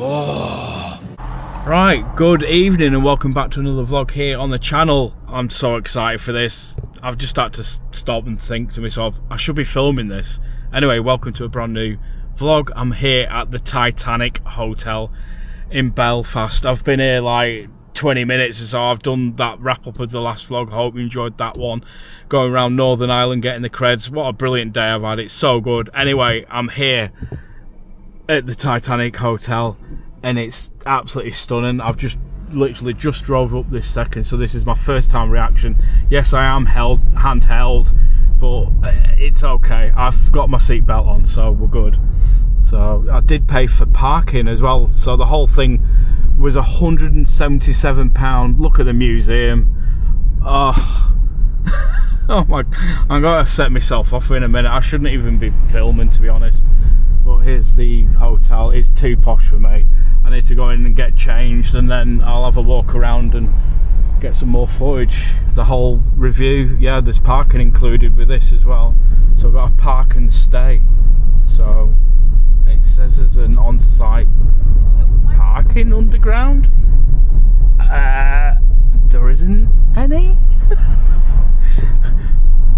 Oh. Right, good evening and welcome back to another vlog here on the channel. I'm so excited for this. I've just had to stop and think to myself, I should be filming this. Anyway, welcome to a brand new vlog. I'm here at the Titanic Hotel in Belfast. I've been here like 20 minutes or so. I've done that wrap up of the last vlog. I hope you enjoyed that one. Going around Northern Ireland getting the creds. What a brilliant day I've had. It's so good. Anyway, I'm here at the Titanic Hotel and it's absolutely stunning. I've just literally just drove up this second, so this is my first time reaction. Yes, I am held handheld, but uh, it's okay. I've got my seatbelt on, so we're good. So I did pay for parking as well. So the whole thing was 177 pound. Look at the museum. Oh. oh my! I'm gonna set myself off in a minute. I shouldn't even be filming, to be honest. But here's the hotel. It's too posh for me. I need to go in and get changed, and then I'll have a walk around and get some more footage. The whole review. Yeah, there's parking included with this as well. So I've got a park and stay. So it says there's an on-site parking underground. Uh, there isn't any.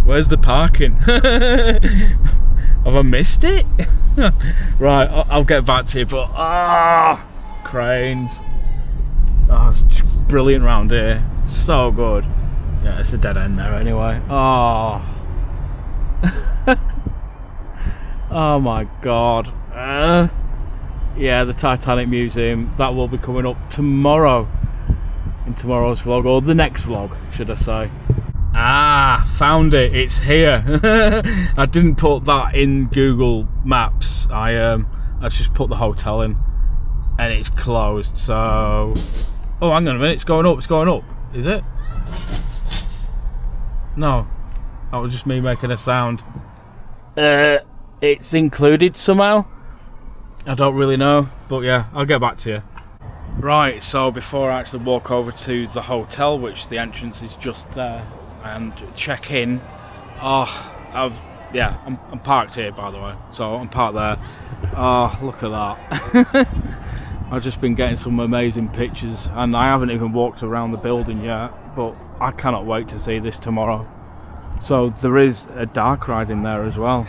Where's the parking? Have I missed it? right, I'll get back to you, but ah, oh, cranes. Oh, it's brilliant round here. So good. Yeah, it's a dead end there anyway. Oh. oh my god. Uh, yeah, the Titanic Museum. That will be coming up tomorrow. In tomorrow's vlog, or the next vlog, should I say. Ah, found it. It's here. I didn't put that in Google Maps. I um, I just put the hotel in, and it's closed. So, oh, hang on a minute. It's going up. It's going up. Is it? No, that was just me making a sound. Uh, it's included somehow. I don't really know, but yeah, I'll get back to you. Right, so before I actually walk over to the hotel, which the entrance is just there, and check in. Oh, I've yeah, I'm, I'm parked here by the way, so I'm parked there. Oh, look at that. I've just been getting some amazing pictures, and I haven't even walked around the building yet, but I cannot wait to see this tomorrow. So there is a dark ride in there as well.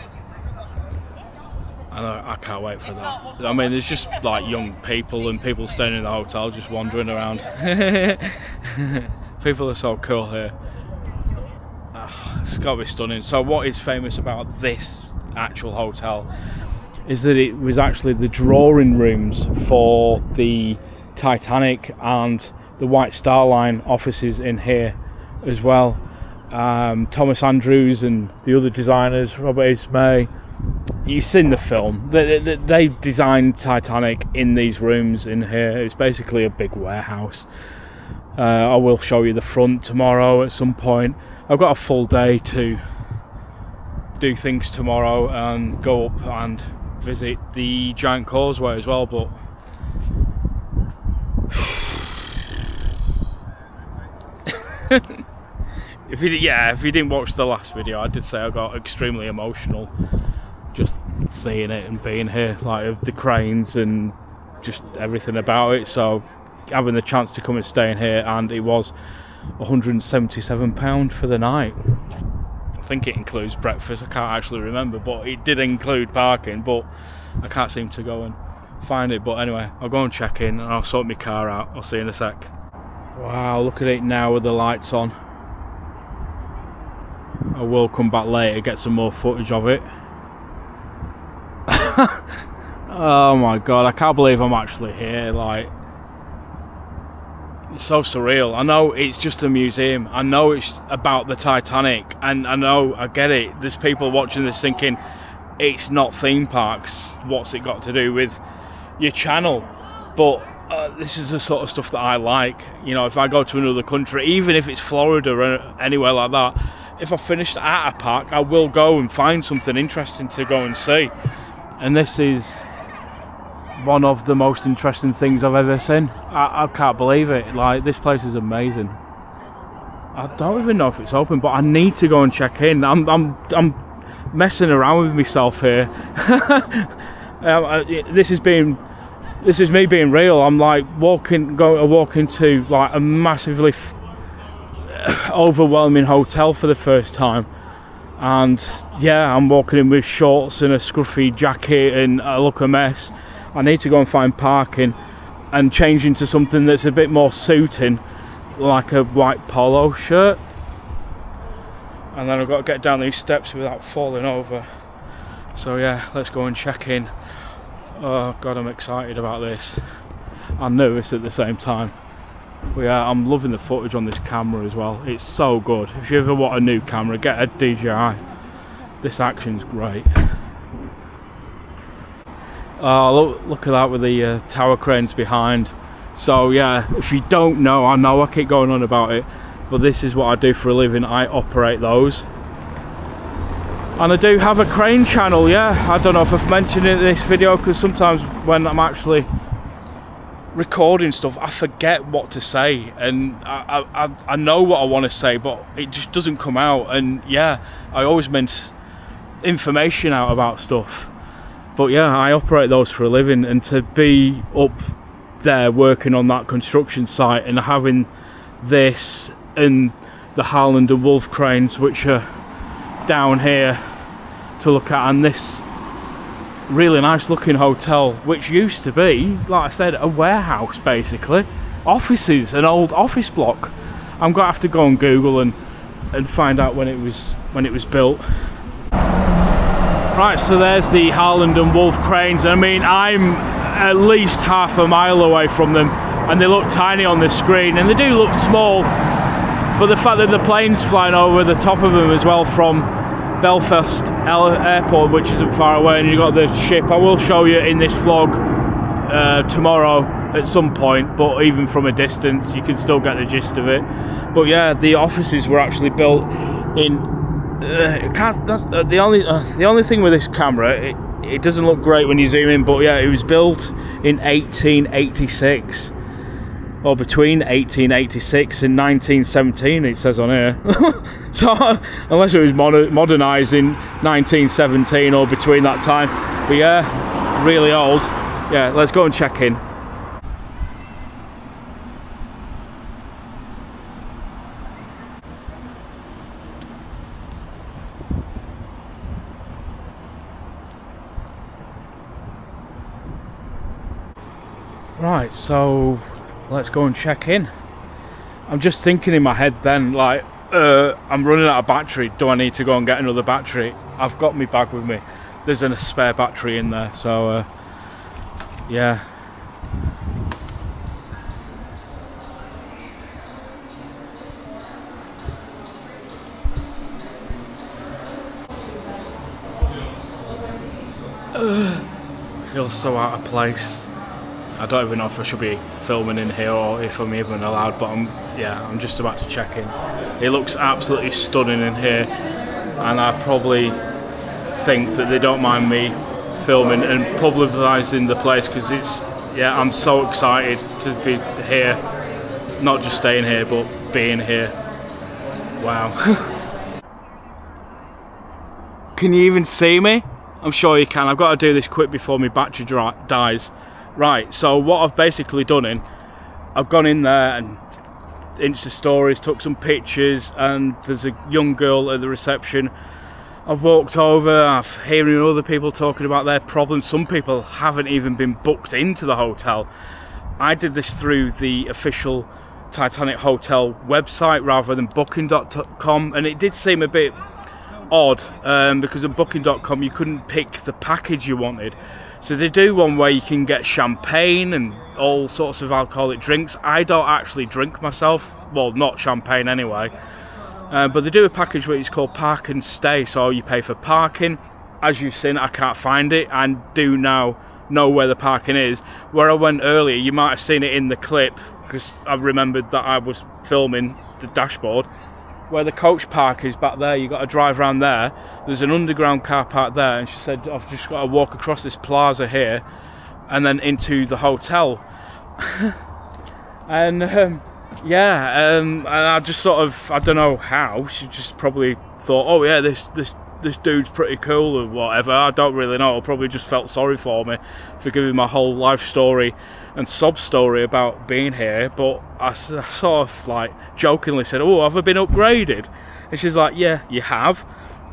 And I, I can't wait for that. I mean, there's just like young people and people staying in the hotel just wandering around. people are so cool here. Oh, it's got to be stunning. So, what is famous about this actual hotel is that it was actually the drawing rooms for the Titanic and the White Star Line offices in here as well. Um, Thomas Andrews and the other designers, Robert Ismay, you've seen the film. They, they, they, designed Titanic in these rooms in here. It's basically a big warehouse. Uh, I will show you the front tomorrow at some point. I've got a full day to do things tomorrow and go up and visit the giant causeway as well, but if you yeah, if you didn't watch the last video, I did say I got extremely emotional just seeing it and being here, like of the cranes and just everything about it. So having the chance to come and stay in here, and it was 177 pound for the night. I think it includes breakfast. I can't actually remember, but it did include parking. But I can't seem to go and find it. But anyway, I'll go and check in, and I'll sort my car out. I'll see you in a sec. Wow, look at it now with the lights on. I will come back later, get some more footage of it. oh my god, I can't believe I'm actually here. Like, it's so surreal. I know it's just a museum. I know it's about the Titanic, and I know I get it. There's people watching this thinking it's not theme parks. What's it got to do with your channel? But uh, this is the sort of stuff that I like. You know, if I go to another country, even if it's Florida or anywhere like that, if I finished at a park, I will go and find something interesting to go and see and this is one of the most interesting things I've ever seen. I, I, can't believe it. Like this place is amazing. I don't even know if it's open, but I need to go and check in. I'm I'm I'm messing around with myself here. um, I, this has been this is me being real. I'm like walking, going to walk into like a massively overwhelming hotel for the first time. And yeah, I'm walking in with shorts and a scruffy jacket and I look a mess. I need to go and find parking and change into something that's a bit more suiting, like a white polo shirt. And then I've got to get down these steps without falling over. So yeah, let's go and check in. Oh god, I'm excited about this. I'm nervous at the same time. But yeah, I'm loving the footage on this camera as well. It's so good. If you ever want a new camera, get a DJI. This action's great. Oh, look, look at that with the uh, tower cranes behind. So yeah, if you don't know, I know I keep going on about it, but this is what I do for a living. I operate those. And I do have a crane channel, yeah. I don't know if I've mentioned it in this video, because sometimes when I'm actually recording stuff, I forget what to say, and I, I, I know what I want to say, but it just doesn't come out. And yeah, I always miss information out about stuff. But yeah, I operate those for a living, and to be up there working on that construction site and having this and the Harland and Wolff cranes, which are down here to look at, and this really nice looking hotel which used to be like I said a warehouse basically. Offices an old office block. I'm gonna have to go on Google and and find out when it was when it was built. Right so there's the Harland and Wolff cranes. I mean I'm at least half a mile away from them and they look tiny on the screen and they do look small but the fact that the plane's flying over the top of them as well from Belfast Airport, which isn't far away, and you've got the ship. I will show you in this vlog uh, tomorrow at some point, but even from a distance, you can still get the gist of it. But yeah, the offices were actually built in. Uh, that's uh, the only uh, the only thing with this camera. It, it doesn't look great when you zoom in, but yeah, it was built in 1886 or between 1886 and 1917 it says on here. So unless it was modernized in 1917 or between that time. But yeah really old. Yeah let's go and check in. Right, so let's go and check in. I'm just thinking in my head then, like, uh, I'm running out of battery. Do I need to go and get another battery? I've got my bag with me. There's a spare battery in there, so uh, yeah. Feels so out of place. I don't even know if I should be filming in here or if I'm even allowed, but I'm yeah, I'm just about to check in. It looks absolutely stunning in here, and I probably think that they don't mind me filming and publicising the place because it's yeah, I'm so excited to be here, not just staying here, but being here. Wow. can you even see me? I'm sure you can. I've got to do this quick before my battery dies. Right, so what I've basically done in, I've gone in there and Insta stories, took some pictures, and there's a young girl at the reception. I've walked over, I've hearing other people talking about their problems. Some people haven't even been booked into the hotel. I did this through the official Titanic Hotel website rather than booking.com, and it did seem a bit odd um, because of booking.com you couldn't pick the package you wanted. So they do one where you can get champagne and all sorts of alcoholic drinks. I don't actually drink myself, well, not champagne anyway. Uh, but they do a package which is called Park and Stay, so you pay for parking. As you've seen, I can't find it, and do now know where the parking is. Where I went earlier, you might have seen it in the clip because I remembered that I was filming the dashboard where the coach park is back there. you've got to drive around there. There's an underground car park there, and she said I've just got to walk across this plaza here, and then into the hotel. and um, yeah, um, and I just sort of I don't know how she just probably thought, oh yeah, this this this dude's pretty cool or whatever. I don't really know. Probably just felt sorry for me for giving my whole life story and sob story about being here. But I, I sort of like jokingly said, "Oh, have I been upgraded?" And she's like, "Yeah, you have."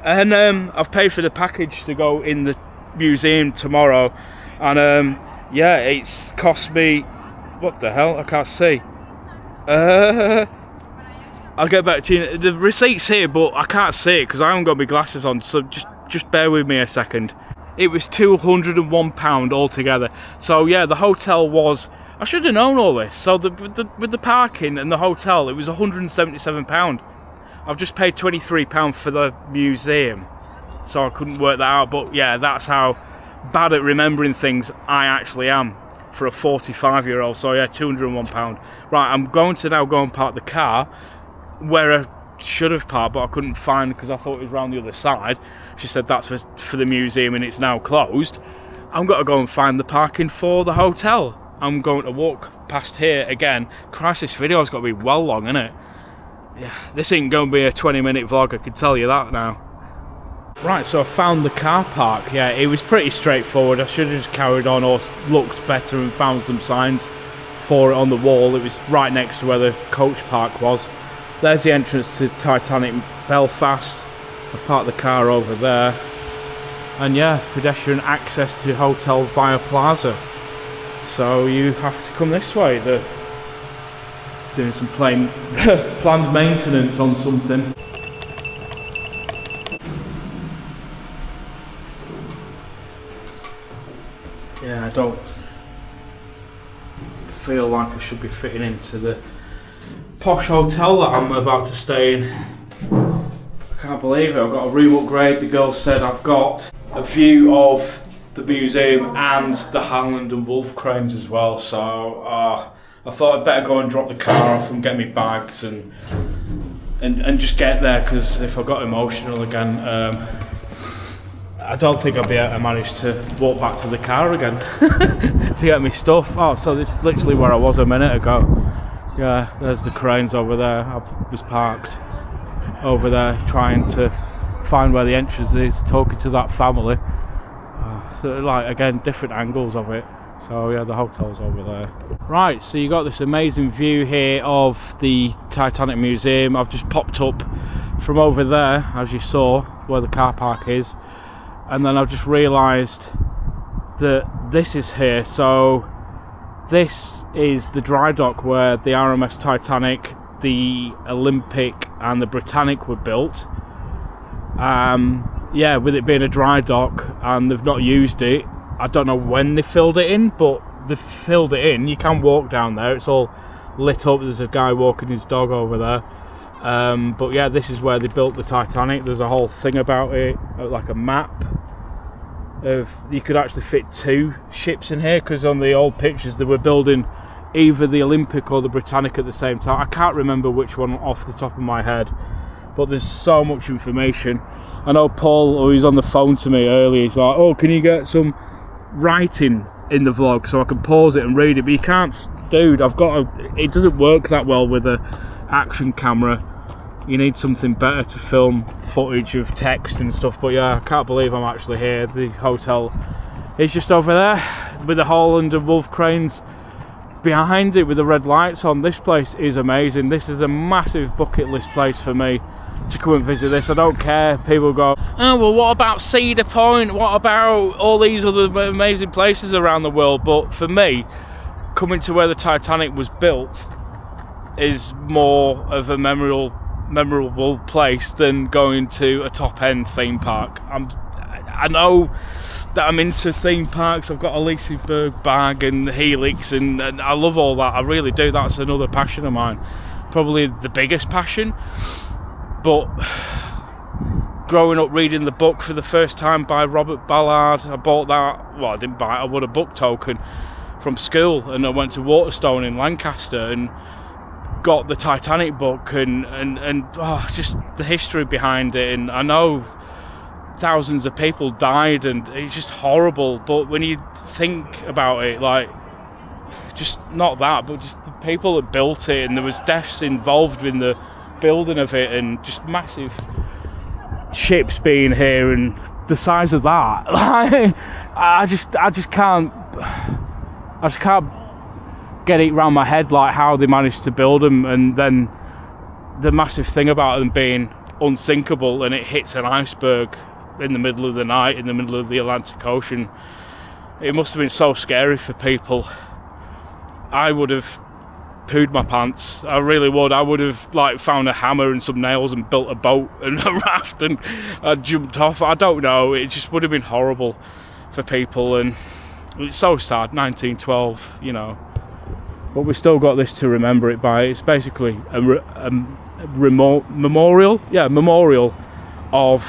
And um, I've paid for the package to go in the museum tomorrow, and um, yeah, it's cost me. What the hell? I can't see. Uh, I'll get back to you. The receipt's here, but I can't see it because I haven't got my glasses on. So just just bear with me a second. It was two hundred and one pound altogether. So yeah, the hotel was. I should have known all this. So the, with the with the parking and the hotel, it was one hundred and seventy seven pound. I've just paid twenty three pound for the museum, so I couldn't work that out. But yeah, that's how bad at remembering things I actually am for a 45 year old. So yeah, 201 pound. Right, I'm going to now go and park the car where I should have parked, but I couldn't find because I thought it was around the other side. She said that's for, for the museum and it's now closed. I'm going to go and find the parking for the hotel. I'm going to walk past here again. Christ, this video's got to be well long, isn't it? Yeah, this ain't going to be a 20 minute vlog, I can tell you that now. Right, so I found the car park. Yeah, it was pretty straightforward. I should have just carried on or looked better and found some signs for it on the wall. It was right next to where the coach park was. There's the entrance to Titanic Belfast. I've parked the car over there. And yeah, pedestrian access to hotel via Plaza. So you have to come this way. They're doing some plain, planned maintenance on something. Yeah, I don't feel like I should be fitting into the posh hotel that I'm about to stay in. I can't believe it, I've got a room upgrade. The girl said I've got a view of the museum and the Harland and Wolff cranes as well. So uh, I thought I'd better go and drop the car off and get me bags and and, and just get there because if I got emotional again, um, I don't think I'll be able to manage to walk back to the car again to get my stuff. Oh, so this is literally where I was a minute ago. Yeah, there's the cranes over there. I was parked over there trying to find where the entrance is, talking to that family. Uh, so like again, different angles of it. So yeah, the hotel's over there. Right, so you got this amazing view here of the Titanic Museum. I've just popped up from over there, as you saw, where the car park is and then I've just realised that this is here. So this is the dry dock where the RMS Titanic, the Olympic, and the Britannic were built. Um, yeah, with it being a dry dock and they've not used it, I don't know when they filled it in, but they filled it in. You can walk down there; it's all lit up. There's a guy walking his dog over there. Um, but yeah, this is where they built the Titanic. There's a whole thing about it, like a map of you could actually fit two ships in here because on the old pictures they were building either the Olympic or the Britannic at the same time. I can't remember which one off the top of my head, but there's so much information. I know Paul, who was on the phone to me earlier, he's like, "Oh, can you get some writing in the vlog so I can pause it and read it?" But you can't, dude. I've got a. It doesn't work that well with a action camera you need something better to film footage of text and stuff but yeah I can't believe I'm actually here the hotel is just over there with the Harland and Wolff cranes behind it with the red lights on this place is amazing. This is a massive bucket list place for me to come and visit this. I don't care. People go oh well what about Cedar Point? What about all these other amazing places around the world? But for me coming to where the Titanic was built is more of a memorial memorable place than going to a top end theme park. I'm, I know that I'm into theme parks. I've got a Liseberg bag and Helix, and, and I love all that. I really do. That's another passion of mine. Probably the biggest passion. But growing up reading the book for the first time by Robert Ballard, I bought that. Well, I didn't buy it. I bought a book token from school, and I went to Waterstone in Lancaster, and got the Titanic book and and and oh, just the history behind it. And I know thousands of people died, and it's just horrible. But when you think about it, like just not that, but just the people that built it, and there was deaths involved in the building of it, and just massive ships being here and the size of that, I just I just can't I just can't get it around my head like how they managed to build them and then the massive thing about them being unsinkable and it hits an iceberg in the middle of the night in the middle of the Atlantic Ocean it must have been so scary for people I would have pooed my pants. I really would. I would have like found a hammer and some nails and built a boat and a raft and I jumped off. I don't know. It just would have been horrible for people and it's so sad. 1912, you know. But we still got this to remember it by. It's basically a, a, a memorial, yeah, memorial of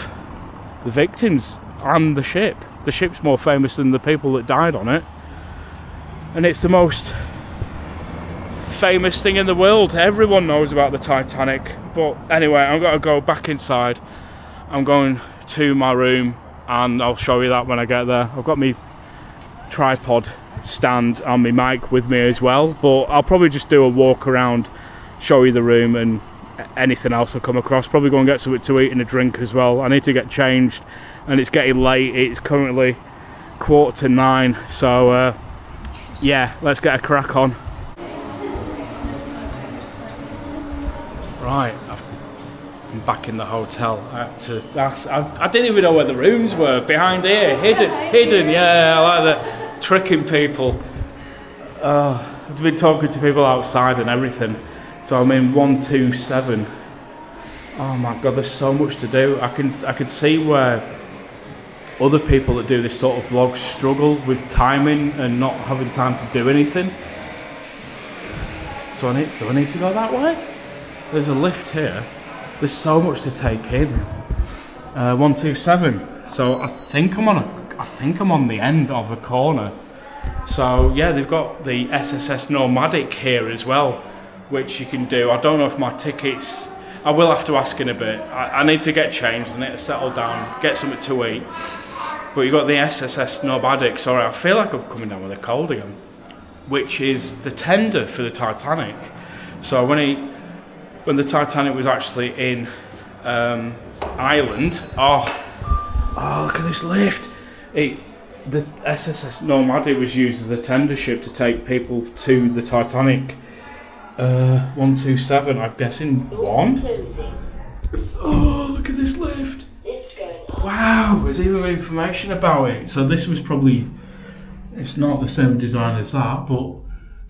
the victims and the ship. The ship's more famous than the people that died on it, and it's the most famous thing in the world. Everyone knows about the Titanic. But anyway, I'm going to go back inside. I'm going to my room and I'll show you that when I get there. I've got my tripod stand and my mic with me as well. But I'll probably just do a walk around, show you the room and anything else I come across. Probably go and get something to eat and a drink as well. I need to get changed and it's getting late. It's currently quarter to nine. So uh, yeah, let's get a crack on. Right, I'm back in the hotel. I, to, I, I, didn't even know where the rooms were. Behind here, hidden, hidden. Yeah, I like that. Tricking people. Uh, I've been talking to people outside and everything. So I'm in 127. Oh my god, there's so much to do. I can I can see where other people that do this sort of vlog struggle with timing and not having time to do anything. So I need, do I need to go that way? There's a lift here. There's so much to take in. Uh, 127. So I think I'm on a, I think I'm on the end of a corner. So yeah, they've got the SSS Nomadic here as well, which you can do. I don't know if my tickets, I will have to ask in a bit. I, I need to get changed, I need to settle down, get something to eat. But you've got the SSS Nomadic, sorry, I feel like I'm coming down with a cold again, which is the tender for the Titanic. So when he when the Titanic was actually in um, Ireland. Oh, oh, look at this lift! It, the SSS Nomadic was used as a tender ship to take people to the Titanic. Uh, one two seven. I'm guessing one. Oh, look at this lift! Wow, there's even information about it. So this was probably. It's not the same design as that, but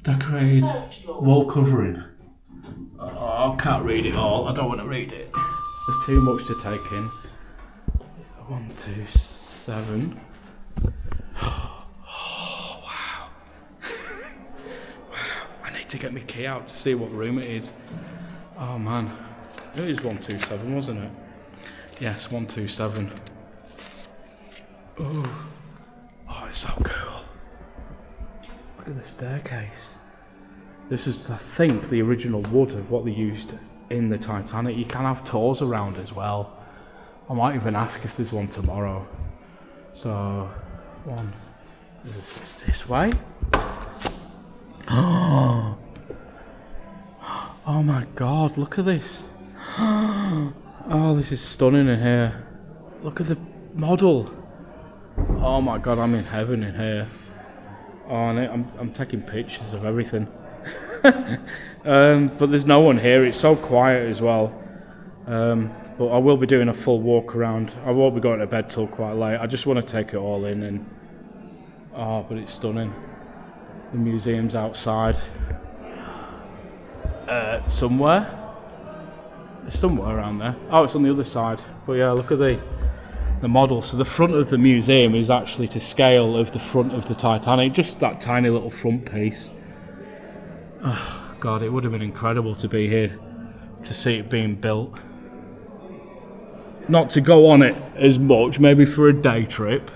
decorated wall covering. Oh, I can't read it all. I don't want to read it. There's too much to take in. One, two, seven. Oh, wow. wow. I need to get my key out to see what room it is. Oh, man. It is 127, wasn't it? Yes, 127. Oh. Oh, it's so cool. Look at the staircase. This is, I think, the original wood of what they used in the Titanic. You can have tours around as well. I might even ask if there's one tomorrow. So, one. Is this way? Oh, oh my god, look at this. Oh, this is stunning in here. Look at the model. Oh my god, I'm in heaven in here. Oh, I'm, I'm taking pictures of everything. um, but there's no one here. It's so quiet as well. Um, but I will be doing a full walk around. I won't be going to bed till quite late. I just want to take it all in and oh, but it's stunning. The museum's outside uh, somewhere. somewhere around there. Oh, it's on the other side. But yeah, look at the the model. So the front of the museum is actually to scale of the front of the Titanic. Just that tiny little front piece. Oh, God, it would have been incredible to be here to see it being built. Not to go on it as much, maybe for a day trip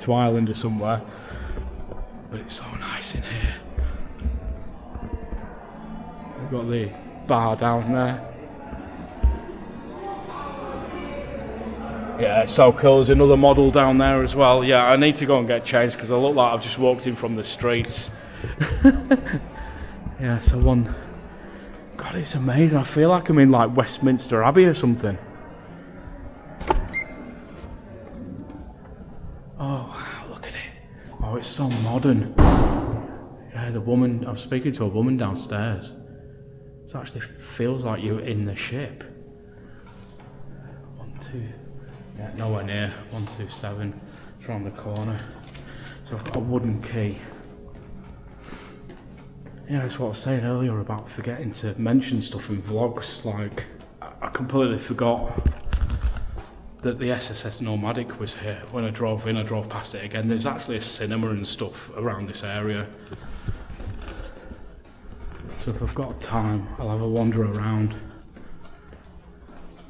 to Ireland or somewhere. But it's so nice in here. We've got the bar down there. Yeah, so cool. There's another model down there as well. Yeah, I need to go and get changed because I look like I've just walked in from the streets. Yeah, so one. God, it's amazing. I feel like I'm in like Westminster Abbey or something. Oh, wow, look at it. Oh, it's so modern. Yeah, the woman, I'm speaking to a woman downstairs. It actually feels like you're in the ship. One, two, yeah, nowhere near. One, two, seven. It's around the corner. So I've got a wooden key. Yeah, that's what I was saying earlier about forgetting to mention stuff in vlogs. Like, I completely forgot that the SSS Nomadic was here. When I drove in, I drove past it again. There's actually a cinema and stuff around this area. So if I've got time, I'll have a wander around.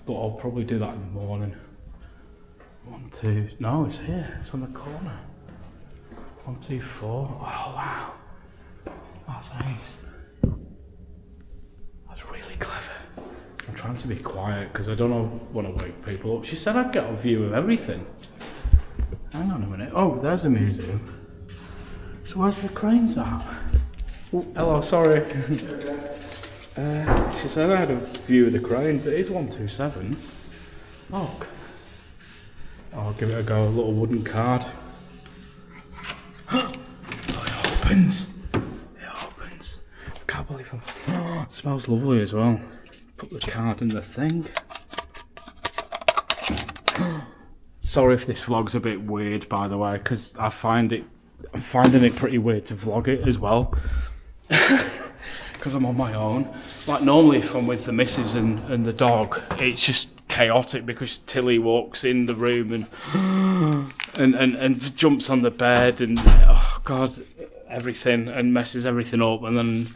But I'll probably do that in the morning. One, two, no, it's here. It's on the corner. One, two, four. Oh, wow. That's ace. That's really clever. I'm trying to be quiet because I don't want to wake people up. She said I'd get a view of everything. Hang on a minute. Oh, there's a museum. So where's the cranes at? Oh, hello, sorry. uh, she said I had a view of the cranes. It is 127. Look. Oh, I'll give it a go. A little wooden card. oh, it opens. It opens. I can't believe it. it smells lovely as well put the card in the thing. Sorry if this vlog's a bit weird, by the way, because I find it, I'm finding it pretty weird to vlog it as well. Because I'm on my own. Like normally if I'm with the missus and, and the dog, it's just chaotic because Tilly walks in the room and and, and, and jumps on the bed and oh god everything and messes everything up and then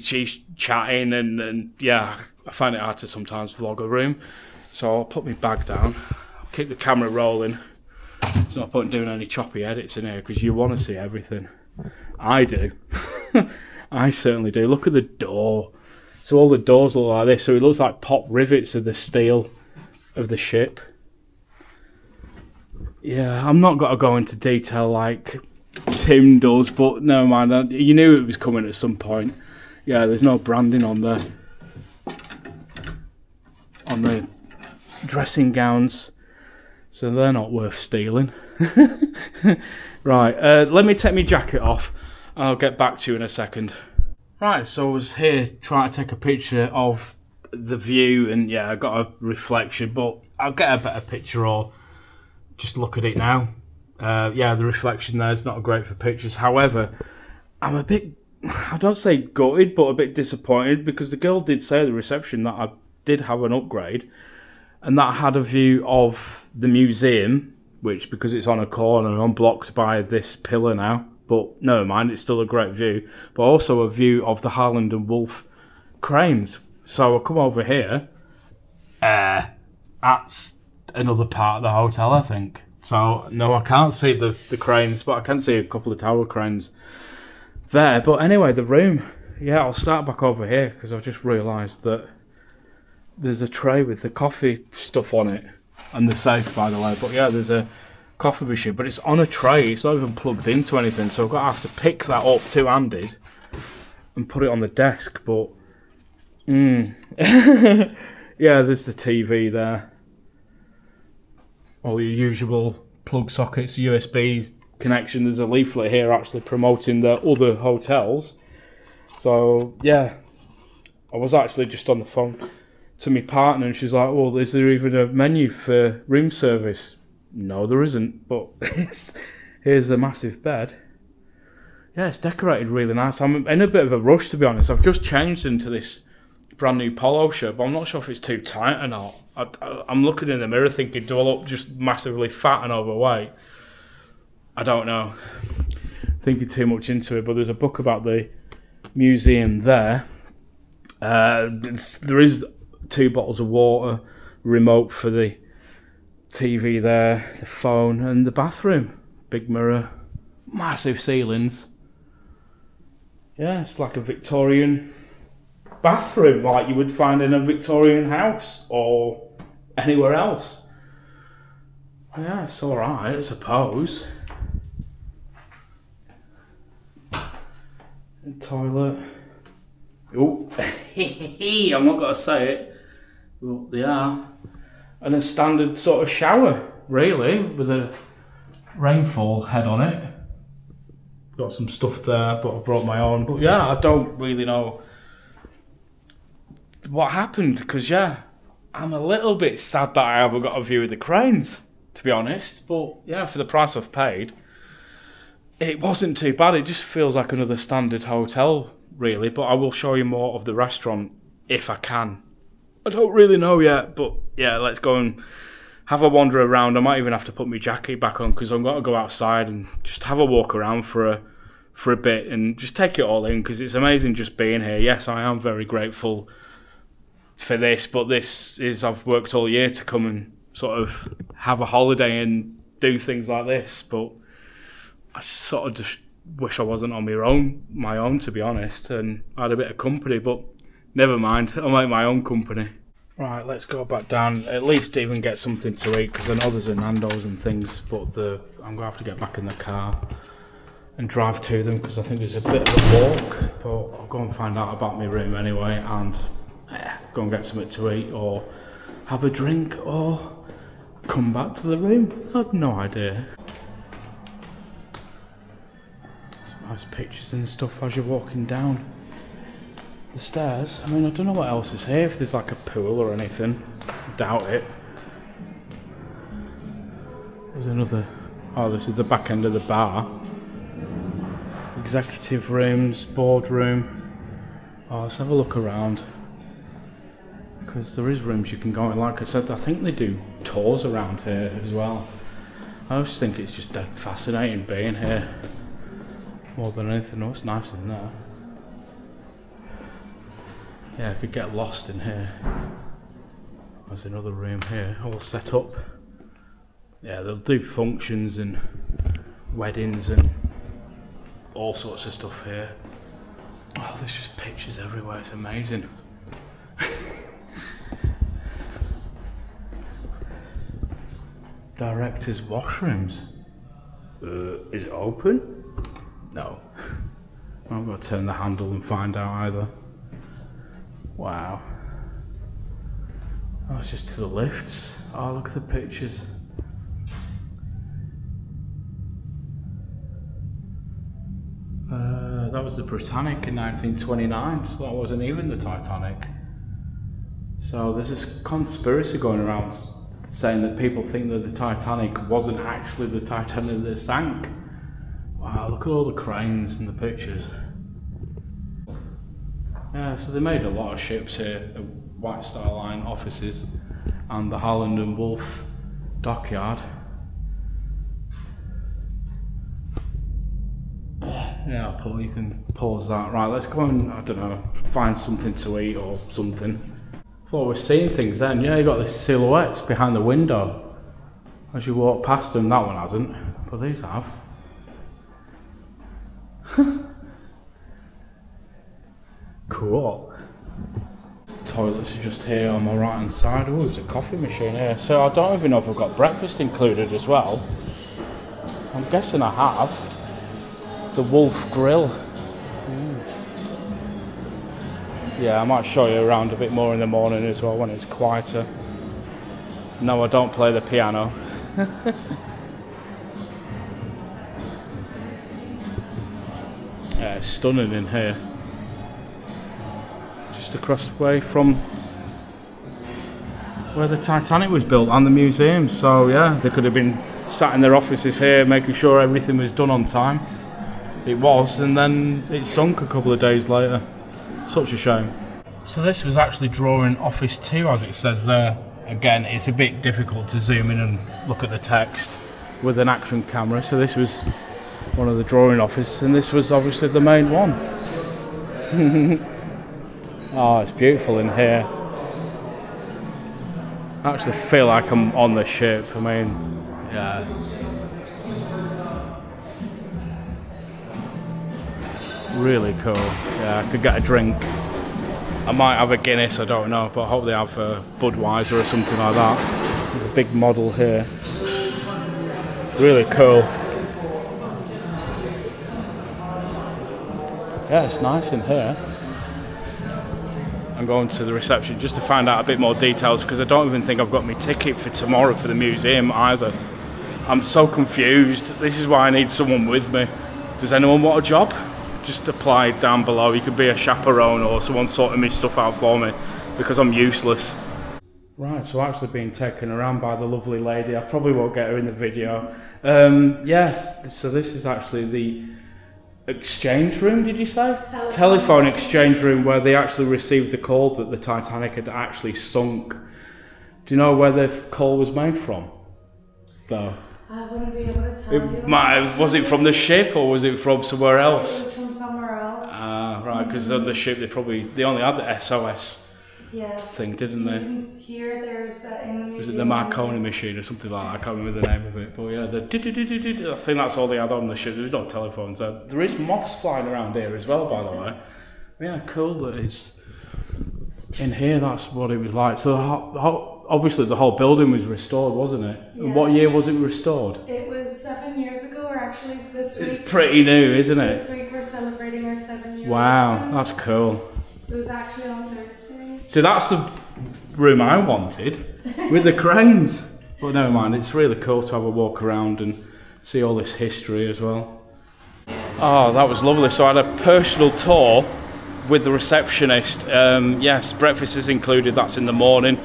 she's chatting and, and yeah, I find it hard to sometimes vlog a room. So I'll put my bag down, keep the camera rolling. It's not point doing any choppy edits in here because you want to see everything. I do. I certainly do. Look at the door. So all the doors look like this. So it looks like pop rivets of the steel of the ship. Yeah, I'm not going to go into detail like Tim does, but no mind. You knew it was coming at some point. Yeah, there's no branding on the on the dressing gowns, so they're not worth stealing. right, uh, let me take my jacket off. I'll get back to you in a second. Right, so I was here trying to take a picture of the view, and yeah, I got a reflection, but I'll get a better picture or just look at it now. Uh, yeah, the reflection there is not great for pictures. However, I'm a bit, I don't say gutted, but a bit disappointed because the girl did say at the reception that I did have an upgrade and that had a view of the museum, which because it's on a corner, I'm blocked by this pillar now. But never mind, it's still a great view. But also a view of the Harland and Wolff cranes. So I'll come over here. Uh, that's another part of the hotel, I think. So no, I can't see the the cranes, but I can see a couple of tower cranes there. But anyway, the room. Yeah, I'll start back over here because I've just realised that there's a tray with the coffee stuff on it and the safe, by the way. But yeah, there's a coffee machine, but it's on a tray. It's not even plugged into anything, so I've got to have to pick that up two-handed and put it on the desk. But mm. yeah, there's the TV there all your usual plug sockets, USB connection. There's a leaflet here actually promoting the other hotels. So yeah, I was actually just on the phone to my partner and she's like, well, is there even a menu for room service? No, there isn't, but here's a massive bed. Yeah, it's decorated really nice. I'm in a bit of a rush to be honest. I've just changed into this brand new polo shirt, but I'm not sure if it's too tight or not. I, am looking in the mirror thinking, do I look just massively fat and overweight? I don't know. Thinking too much into it, but there's a book about the museum there. Uh, there is two bottles of water, remote for the TV there, the phone, and the bathroom. Big mirror, massive ceilings. Yeah, it's like a Victorian bathroom like you would find in a Victorian house or anywhere else. Yeah, it's alright, I suppose. Toilet. Oh, I'm not going to say it. Well, they are. And a standard sort of shower, really, with a rainfall head on it. Got some stuff there, but I brought my own. But yeah, I don't really know what happened because yeah, I'm a little bit sad that I haven't got a view of the cranes, to be honest. But yeah, for the price I've paid, it wasn't too bad. It just feels like another standard hotel, really. But I will show you more of the restaurant if I can. I don't really know yet, but yeah, let's go and have a wander around. I might even have to put my jacket back on because I'm going to go outside and just have a walk around for a for a bit and just take it all in because it's amazing just being here. Yes, I am very grateful for this, but this is I've worked all year to come and sort of have a holiday and do things like this, but I sort of just wish I wasn't on my own, my own to be honest, and I had a bit of company, but never mind. I'll make my own company. Right, let's go back down. At least even get something to eat because I know there's a Nando's and things, but the I'm gonna have to get back in the car and drive to them because I think there's a bit of a walk. But I'll go and find out about my room anyway and go and get something to eat or have a drink or come back to the room. I have no idea. Some nice pictures and stuff as you're walking down the stairs. I mean, I don't know what else is here, if there's like a pool or anything. Doubt it. There's another... Oh, this is the back end of the bar. Executive rooms, boardroom. Oh, let's have a look around. Because there is rooms you can go in. Like I said, I think they do tours around here as well. I just think it's just dead fascinating being here. More than anything else, nice in there. Yeah, I could get lost in here. There's another room here, all set up. Yeah, they'll do functions and weddings and all sorts of stuff here. Oh, there's just pictures everywhere, it's amazing. Director's washrooms. Uh, is it open? No. I'm going to turn the handle and find out either. Wow. Oh, it's just to the lifts. Oh, look at the pictures. Uh, that was the Britannic in 1929, so that wasn't even the Titanic. So there's this conspiracy going around saying that people think that the Titanic wasn't actually the Titanic that sank. Wow, look at all the cranes and the pictures. Yeah, so they made a lot of ships here, at White Star Line offices, and the Harland and Wolff dockyard. Yeah, Paul, you can pause that. Right, let's go and, I don't know, find something to eat or something. Thought we're seeing things then. Yeah, you got the silhouettes behind the window. As you walk past them, that one hasn't, but these have. Cool. Toilets are just here on my right hand side. Oh, there's a coffee machine here. So I don't even know if I've got breakfast included as well. I'm guessing I have. The Wolff Grill. Yeah, I might show you around a bit more in the morning as well when it's quieter. No, I don't play the piano. yeah, it's stunning in here Just across the way from where the Titanic was built and the museum. So yeah, they could have been sat in their offices here making sure everything was done on time. It was, and then it sunk a couple of days later. Such a shame. So this was actually drawing office 2 as it says there. Again, it's a bit difficult to zoom in and look at the text with an action camera. So this was one of the drawing office and this was obviously the main one. Oh, it's beautiful in here. I actually feel like I'm on the ship. I mean, yeah. Really cool. Yeah, I could get a drink. I might have a Guinness, I don't know, but I hope they have a Budweiser or something like that. There's a big model here. Really cool. Yeah, it's nice in here. I'm going to the reception just to find out a bit more details because I don't even think I've got my ticket for tomorrow for the museum either. I'm so confused. This is why I need someone with me. Does anyone want a job? Just apply down below. You could be a chaperone or someone sorting me stuff out for me because I'm useless. Right, so actually being taken around by the lovely lady. I probably won't get her in the video. Um, yeah, so this is actually the exchange room, did you say? Telephone. Telephone exchange room where they actually received the call that the Titanic had actually sunk. Do you know where the call was made from? Though. I wouldn't be able to tell you. It might, was it from the ship or was it from somewhere It else? was from somewhere else. Because on the ship they probably they only had the SOS. yes. thing, didn't they? Hear there's uh, in the. Was it the Marconi machine or something like that? I can't remember the name of it. But yeah, the I think that's all they had on the ship. There was no telephones. Uh, there is moths flying around here as well, by the way. Yeah, cool that it's in here. That's what it was like. So the ho- the ho- obviously the whole building was restored, wasn't it? And what year was it restored? It was seven years ago, or actually this week. It's pretty new, isn't it? This week we're celebrating our seven year. Wow, that's cool. It was actually on Thursday. So that's the room I wanted with the cranes. But never mind, it's really cool to have a walk around and see all this history as well. Oh, that was lovely. So I had a personal tour with the receptionist. Um, yes, breakfast is included, that's in the morning.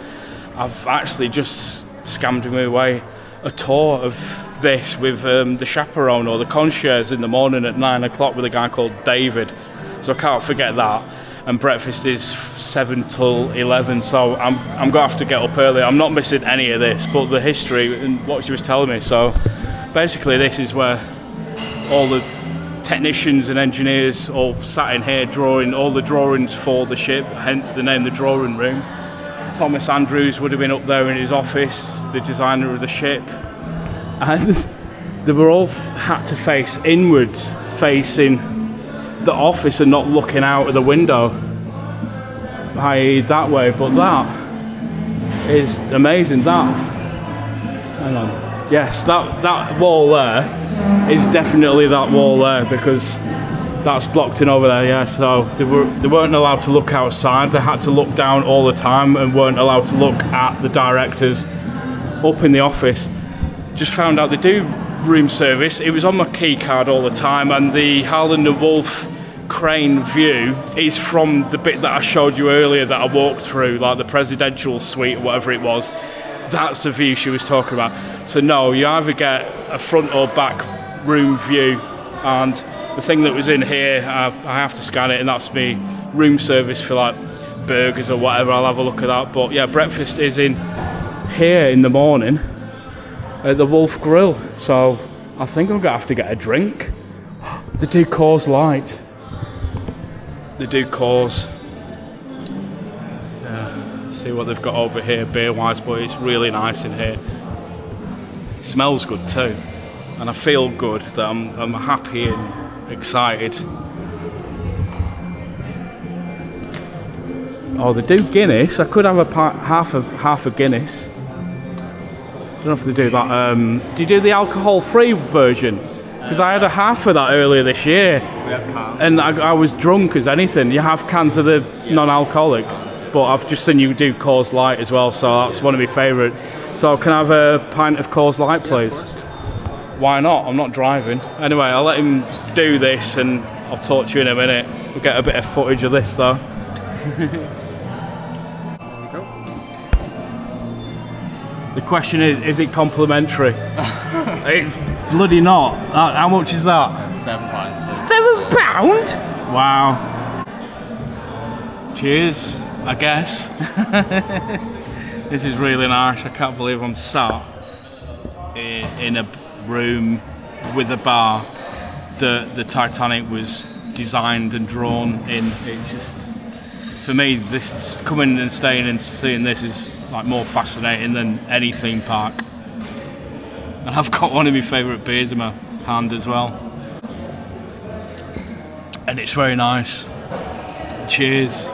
I've actually just scammed my way a tour of this with um, the chaperone or the concierge in the morning at nine o'clock with a guy called David. So I can't forget that. And breakfast is seven till eleven, so I'm I'm gonna have to get up early. I'm not missing any of this, but the history and what she was telling me. So basically, this is where all the technicians and engineers all sat in here drawing all the drawings for the ship, hence the name the drawing room. Thomas Andrews would have been up there in his office, the designer of the ship, and they were all had to face inwards, facing the office and not looking out of the window, i.e., that way. But that is amazing. That, hang on, yes, that that wall there is definitely that wall there because that's blocked in over there. Yeah, so they were they weren't allowed to look outside. They had to look down all the time and weren't allowed to look at the directors up in the office. Just found out they do room service. It was on my key card all the time, and the Harland and Wolff crane view is from the bit that I showed you earlier that I walked through, like the presidential suite or whatever it was. That's the view she was talking about. So no, you either get a front or back room view, and the thing that was in here, I, I have to scan it, and that's me room service for like burgers or whatever. I'll have a look at that. But yeah, breakfast is in here in the morning at the Wolff Grill. So I think I'm gonna have to get a drink. They do Coors Light. They do Coors. Yeah, see what they've got over here beer wise, but it's really nice in here. Smells good too. And I feel good that I'm, I'm happy and excited. Oh, they do Guinness. I could have a part, half of half a Guinness. I don't know if they do that. Um, do you do the alcohol-free version? Because I had a half of that earlier this year, We have cans. and I, I was drunk as anything. You have cans of the non-alcoholic, but I've just seen you do Coors Light as well, so that's one of my favourites. So can I have a pint of Coors Light, please? Why not? I'm not driving. Anyway, I'll let him do this, and I'll talk to you in a minute. We'll get a bit of footage of this though. The question is, is it complimentary? it's bloody not. Uh, How much is that? Seven pounds. please. Seven pound? Wow. Cheers, I guess. this is really nice. I can't believe I'm sat in, in a room with a bar that the Titanic was designed and drawn in. It's just, for me, this coming and staying and seeing this is like more fascinating than any theme park. And I've got one of my favourite beers in my hand as well and it's very nice. Cheers.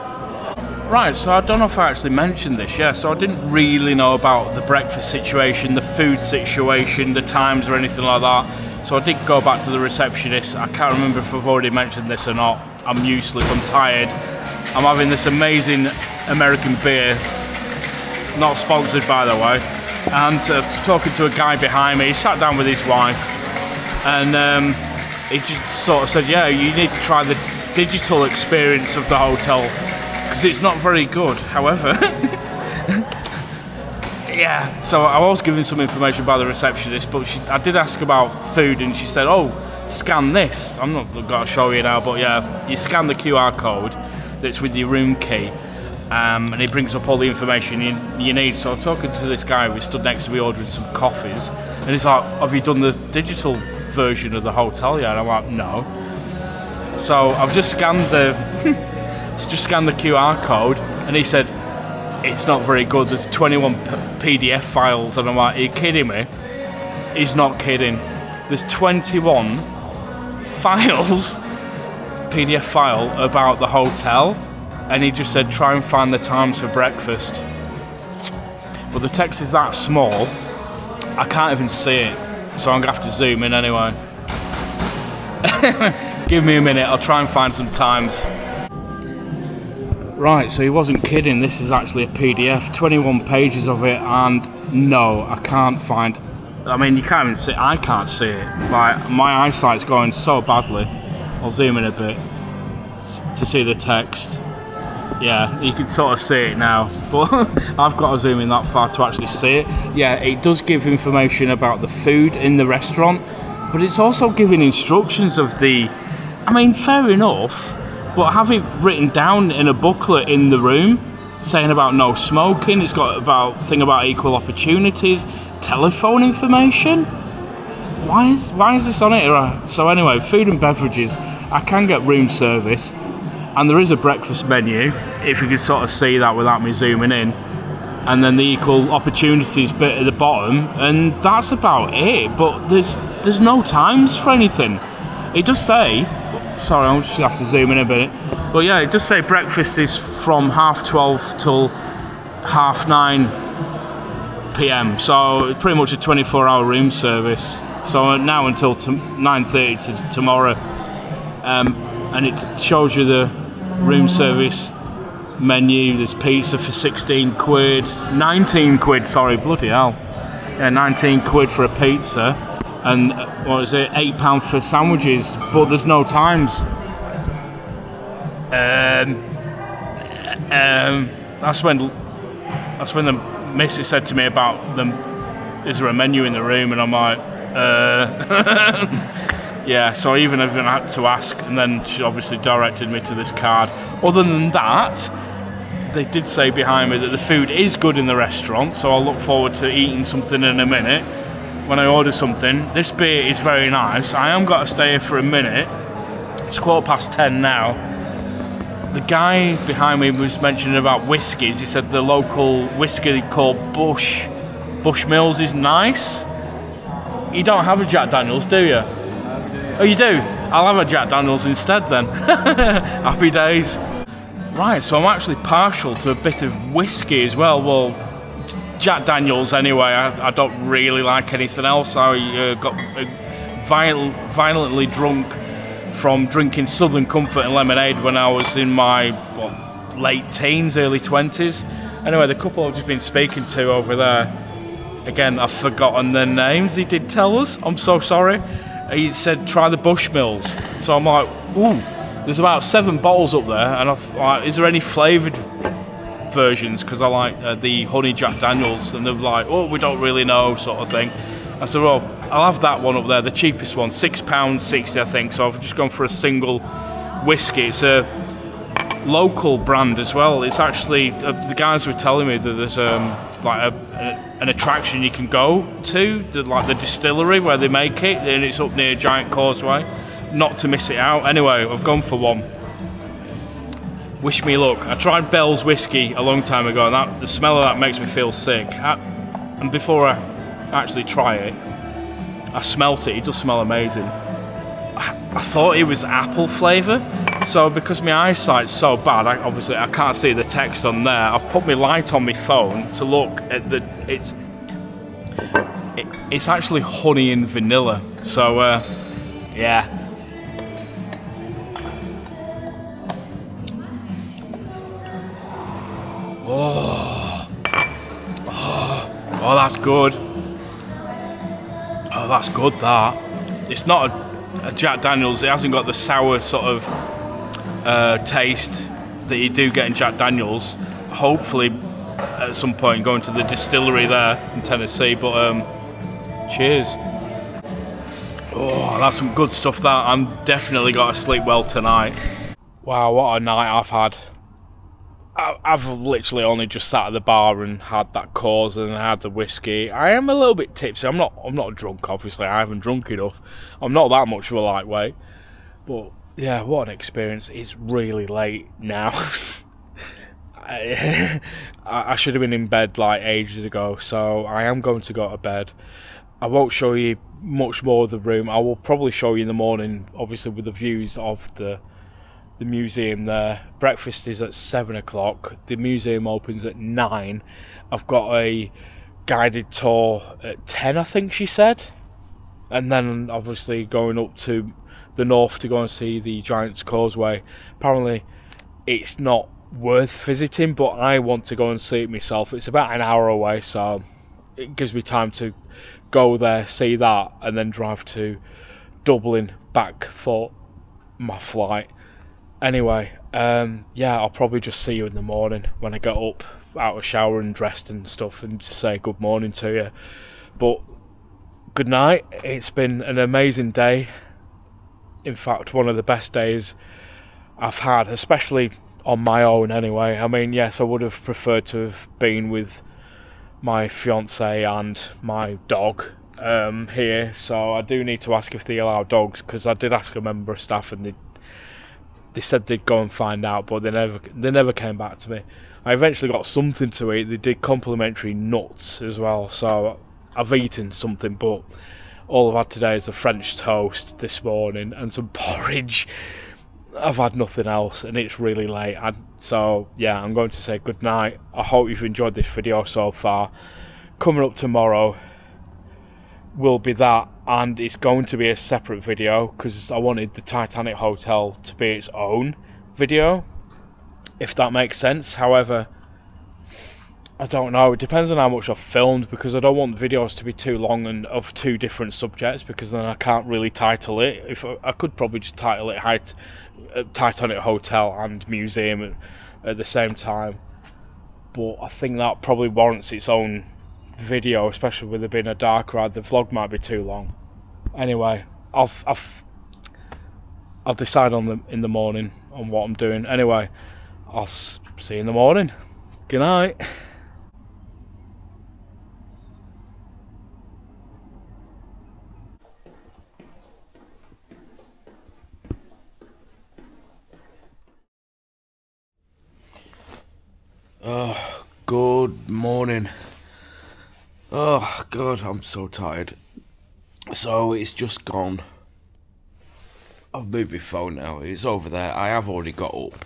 Right, so I don't know if I actually mentioned this, yeah, so I didn't really know about the breakfast situation, the food situation, the times or anything like that. So I did go back to the receptionist. I can't remember if I've already mentioned this or not. I'm useless, I'm tired. I'm having this amazing American beer, not sponsored by the way. and uh, talking to a guy behind me. He sat down with his wife, and um, he just sort of said, "Yeah, you need to try the digital experience of the hotel because it's not very good." However. yeah, so I was given some information by the receptionist, but she, I did ask about food, and she said, "Oh, scan this." I'm not going to show you now, but yeah, you scan the QR code that's with your room key, um, and it brings up all the information you, you need. So I'm talking to this guy who stood next to me ordering some coffees, and he's like, "Have you done the digital version of the hotel yet?" And I'm like, "No." So I've just scanned the just scan the QR code, and he said it's not very good. There's 21 p- PDF files, and I'm like, are you kidding me? He's not kidding. There's 21 files, PDF file about the hotel, and he just said try and find the times for breakfast. But the text is that small, I can't even see it, so I'm gonna have to zoom in anyway. Give me a minute, I'll try and find some times. Right, so he wasn't kidding. This is actually a PDF, 21 pages of it, and no, I can't find. I mean, you can't even see. I can't see it. Like my eyesight's going so badly. I'll zoom in a bit to see the text. Yeah, you can sort of see it now, but I've got to zoom in that far to actually see it. Yeah, it does give information about the food in the restaurant, but it's also giving instructions of the. I mean, fair enough but have it written down in a booklet in the room saying about no smoking it's got about thing about equal opportunities telephone information. Why is why is this on it? So anyway food and beverages. I can get room service and there is a breakfast menu if you can sort of see that without me zooming in. And then the equal opportunities bit at the bottom and that's about it. But there's there's no times for anything. It does say sorry, I'll just have to zoom in a bit. But yeah, it does say breakfast is from half 12 till half 9 p.m. So it's pretty much a 24 hour room service. So now until 9.30 to tomorrow. Um, and it shows you the room service menu. There's pizza for 16 quid, 19 quid, sorry, bloody hell. Yeah, 19 quid for a pizza and what is it, eight pound for sandwiches, but there's no times. Um, um, that's when that's when the missus said to me about them. Is there a menu in the room? And I'm like, uh, yeah. So I even even had to ask, and then she obviously directed me to this card. Other than that, they did say behind me that the food is good in the restaurant, so I'll look forward to eating something in a minute when I order something. This beer is very nice. I am got to stay here for a minute. It's quarter past ten now. The guy behind me was mentioning about whiskies. He said the local whiskey called Bush Bushmills is nice. You don't have a Jack Daniels, do you? Oh, you do? I'll have a Jack Daniels instead then. Happy days. Right, so I'm actually partial to a bit of whiskey as well. Well, Jack Daniels anyway. I, I don't really like anything else. I uh, got uh, viol- violently drunk from drinking Southern Comfort and lemonade when I was in my late teens, early 20s. Anyway, the couple I've just been speaking to over there, again, I've forgotten their names. He did tell us. I'm so sorry. He said, try the Bushmills. So I'm like, ooh, there's about seven bottles up there. And I thought, is there any flavoured versions because I like uh, the honey Jack Daniels, and they're like, oh, we don't really know, sort of thing. I said, well, I'll have that one up there, the cheapest one, six pound sixty, I think. So I've just gone for a single whiskey. It's a local brand as well. It's actually uh, the guys were telling me that there's um, like a, a, an attraction you can go to, the, like the distillery where they make it, and it's up near Giant Causeway. Not to miss it out. Anyway, I've gone for one wish me luck. I tried Bell's whiskey a long time ago, and that the smell of that makes me feel sick. I, and before I actually try it, I smelt it. It does smell amazing. I, I thought it was apple flavour, so because my eyesight's so bad, I, obviously I can't see the text on there. I've put my light on my phone to look at the. It's it, it's actually honey and vanilla. So uh, yeah, Oh. oh, oh that's good. Oh, that's good. That it's not a, a Jack Daniels. It hasn't got the sour sort of uh, taste that you do get in Jack Daniels. Hopefully, at some point, going to the distillery there in Tennessee. But um, cheers. Oh, that's some good stuff. That I'm definitely got to sleep well tonight. Wow, what a night I've had. I've literally only just sat at the bar and had that Coors and had the whiskey. I am a little bit tipsy. I'm not. I'm not drunk. Obviously, I haven't drunk enough. I'm not that much of a lightweight. But yeah, what an experience! It's really late now. I, I should have been in bed like ages ago, so I am going to go to bed. I won't show you much more of the room. I will probably show you in the morning, obviously with the views of the the museum there. Breakfast is at seven o'clock. The museum opens at nine. I've got a guided tour at ten, I think she said, and then obviously going up to the north to go and see the Giant's Causeway. Apparently, it's not worth visiting, but I want to go and see it myself. It's about an hour away, so it gives me time to go there, see that, and then drive to Dublin back for my flight. Anyway, um, yeah, I'll probably just see you in the morning when I get up, out of shower and dressed and stuff, and say good morning to you. But good night. It's been an amazing day. In fact, one of the best days I've had, especially on my own anyway. I mean, yes, I would have preferred to have been with my fiance and my dog um, here, so I do need to ask if they allow dogs because I did ask a member of staff and they they said they'd go and find out, but they never they never came back to me. I eventually got something to eat. They did complimentary nuts as well, so I've eaten something, but all I've had today is a French toast this morning and some porridge. I've had nothing else, and it's really late. And so yeah, I'm going to say good night. I hope you've enjoyed this video so far. Coming up tomorrow will be that and it's going to be a separate video because I wanted the Titanic Hotel to be its own video, if that makes sense. However, I don't know. It depends on how much I've filmed because I don't want videos to be too long and of two different subjects because then I can't really title it. If I, I could probably just title it uh, Titanic Hotel and Museum at, at the same time, but I think that probably warrants its own video, especially with it being a dark ride. The vlog might be too long. Anyway, I'll I'll I'll decide on the in the morning on what I'm doing. Anyway, I'll see you in the morning. Good night. Oh, good morning. Oh god, I'm so tired. So it's just gone. I've moved my phone now. It's over there. I have already got up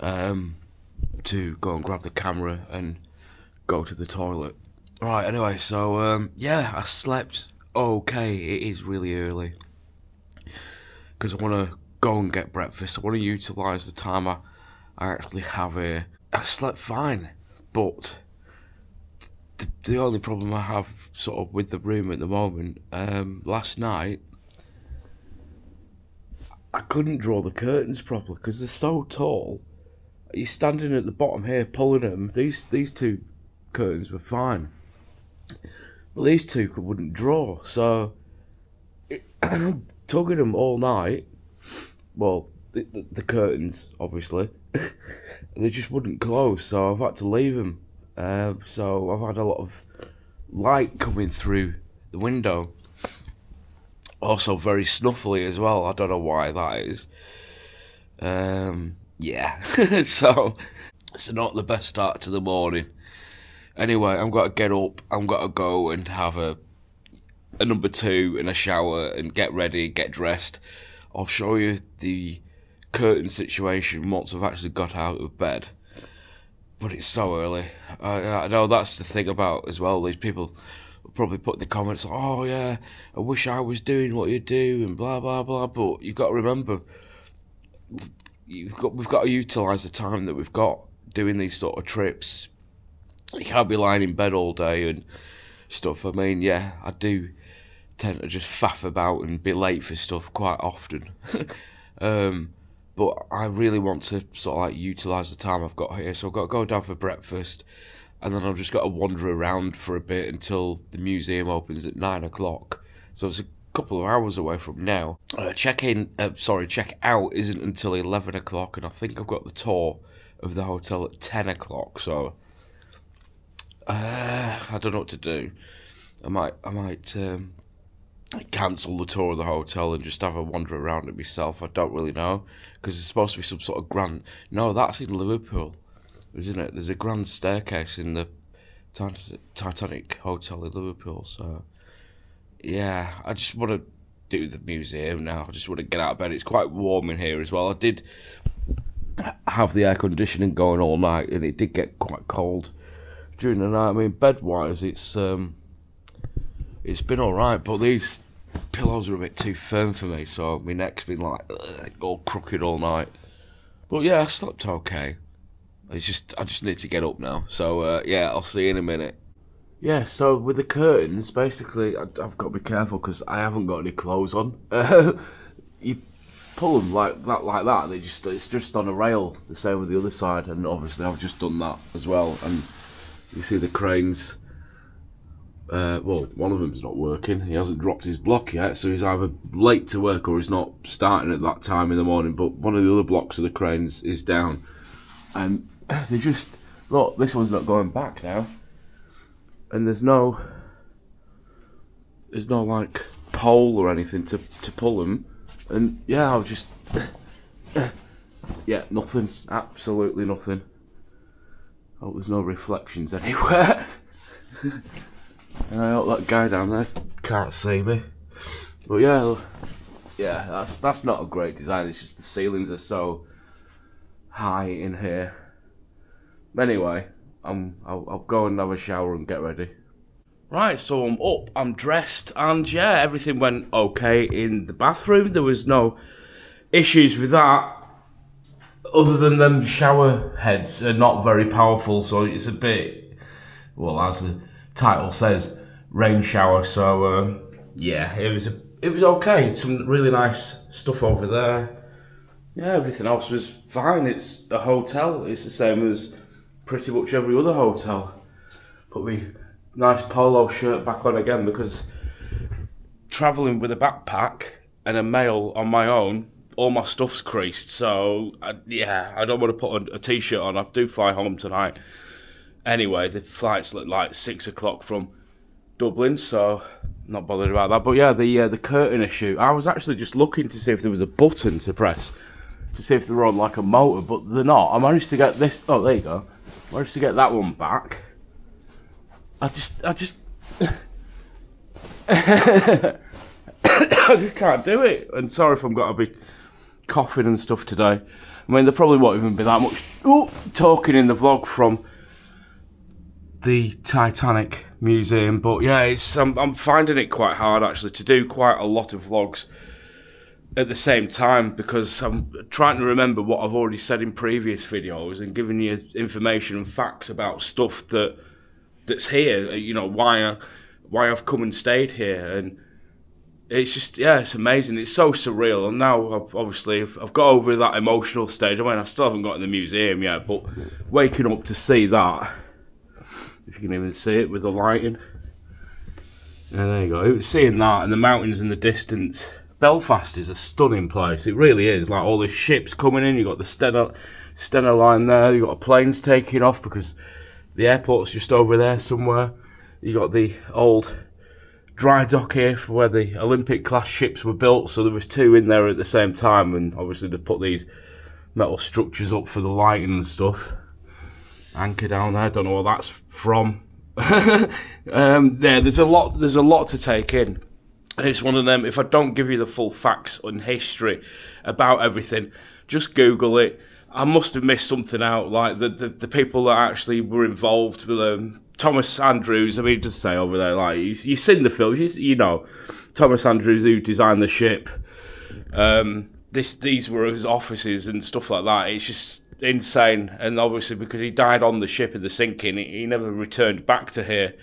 um, to go and grab the camera and go to the toilet. Right. Anyway, so um, yeah, I slept okay. It is really early because I want to go and get breakfast. I want to utilise the time I, I actually have here. I slept fine, but the, only problem I have sort of with the room at the moment, um, last night, I couldn't draw the curtains properly because they're so tall. You're standing at the bottom here pulling them. These these two curtains were fine, but these two wouldn't draw. So it, tugging them all night. Well, the, the, the curtains obviously, they just wouldn't close. So I've had to leave them um, so I've had a lot of light coming through the window. Also very snuffly as well. I don't know why that is. Um, yeah. so it's not the best start to the morning. Anyway, I'm to get up. I'm to go and have a a number two and a shower and get ready, get dressed. I'll show you the curtain situation once I've actually got out of bed but it's so early. I, I know that's the thing about as well. These people probably put in the comments, "Oh yeah, I wish I was doing what you do," and blah blah blah. But you've got to remember, you've got we've got to utilise the time that we've got doing these sort of trips. you can't be lying in bed all day and stuff. I mean, yeah, I do tend to just faff about and be late for stuff quite often. um, but I really want to sort of like utilise the time I've got here, so I've got to go down for breakfast, and then I've just got to wander around for a bit until the museum opens at nine o'clock. So it's a couple of hours away from now. Uh, check in, uh, sorry, check out isn't until eleven o'clock, and I think I've got the tour of the hotel at ten o'clock. So uh, I don't know what to do. I might, I might um, cancel the tour of the hotel and just have a wander around it myself. I don't really know because it's supposed to be some sort of grand. No, that's in Liverpool, isn't it? There's a grand staircase in the Titanic Hotel in Liverpool. So yeah, I just want to do the museum now. I just want to get out of bed. It's quite warm in here as well. I did have the air conditioning going all night, and it did get quite cold during the night. I mean, bed wise, it's um, it's been all right, but these pillows are a bit too firm for me, so my neck's been like ugh, all crooked all night. But yeah, I slept okay. It's just I just need to get up now. So uh, yeah, I'll see you in a minute. Yeah, so with the curtains, basically, I, have got to be careful because I haven't got any clothes on. you pull them like that, like that, they just it's just on a rail. The same with the other side, and obviously I've just done that as well. And you see the cranes. Uh, well, one of them's not working. He hasn't dropped his block yet, so he's either late to work or he's not starting at that time in the morning. But one of the other blocks of the cranes is down, and they just look. This one's not going back now, and there's no, there's no like pole or anything to to pull them. And yeah, I'll just, yeah, nothing, absolutely nothing. Oh, there's no reflections anywhere. And I hope that guy down there can't see me. But yeah, yeah, that's that's not a great design. It's just the ceilings are so high in here. Anyway, I'm I'll, I'll go and have a shower and get ready. Right, so I'm up, I'm dressed, and yeah, everything went okay in the bathroom. There was no issues with that other than them shower heads are not very powerful, so it's a bit, well, as the title says, rain shower. So um, yeah, it was a, it was okay. Some really nice stuff over there. Yeah, everything else was fine. It's a hotel. It's the same as pretty much every other hotel. Put me nice polo shirt back on again because traveling with a backpack and a mail on my own all my stuff's creased. So I, yeah, I don't want to put a a t-shirt on. I do fly home tonight. Anyway, the flight's look like six o'clock from Dublin, so not bothered about that. But yeah, the uh, the curtain issue. I was actually just looking to see if there was a button to press to see if they're on like a motor, but they're not. I managed to get this. Oh, there you go. I managed to get that one back. I just, I just. I just can't do it. And sorry if I'm got to be coughing and stuff today. I mean, there probably won't even be that much talking in the vlog from the Titanic Museum, but yeah, it's I'm, I'm finding it quite hard actually to do quite a lot of vlogs at the same time because I'm trying to remember what I've already said in previous videos and giving you information and facts about stuff that that's here. You know why I, why I've come and stayed here and it's just yeah, it's amazing. It's so surreal, and now I've, obviously I've got over that emotional stage. I mean, I still haven't got in the museum yet, but waking up to see that, if you can even see it with the lighting, yeah, there you go. Seeing that and the mountains in the distance. Belfast is a stunning place. It really is. Like all the ships coming in. you've got the Stena, Stena line there. you've got planes taking off because the airport's just over there somewhere. You've got the old dry dock here for where the Olympic class ships were built. So there was two in there at the same time, and obviously they put these metal structures up for the lighting and stuff. Anchor down there, don't know what that's from. um, yeah, there's a lot. There's a lot to take in. And it's one of them. If I don't give you the full facts and history about everything, just Google it. I must have missed something out. Like the the, the people that actually were involved with um, Thomas Andrews, I mean, just say over there, like you, you've seen the film, you, you know, Thomas Andrews who designed the ship. Um, this these were his offices and stuff like that. It's just insane. And obviously, because he died on the ship in the sinking, he, never returned back to here.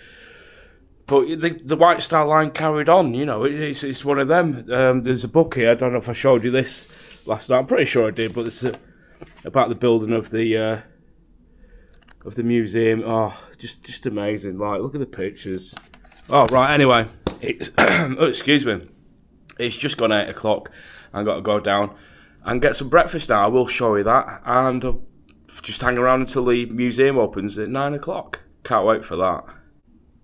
But the, the White Star Line carried on, you know, it, it's, it's one of them. Um, there's a book here, I don't know if I showed you this last night, I'm pretty sure I did, but it's uh, about the building of the uh, of the museum. Oh, just just amazing. Like, look at the pictures. Oh, right, anyway, it's, oh, excuse me, it's just gone 8 o'clock. I've got to go down and get some breakfast now. I will show you that. And uh, just hang around until the museum opens at 9 o'clock. Can't wait for that.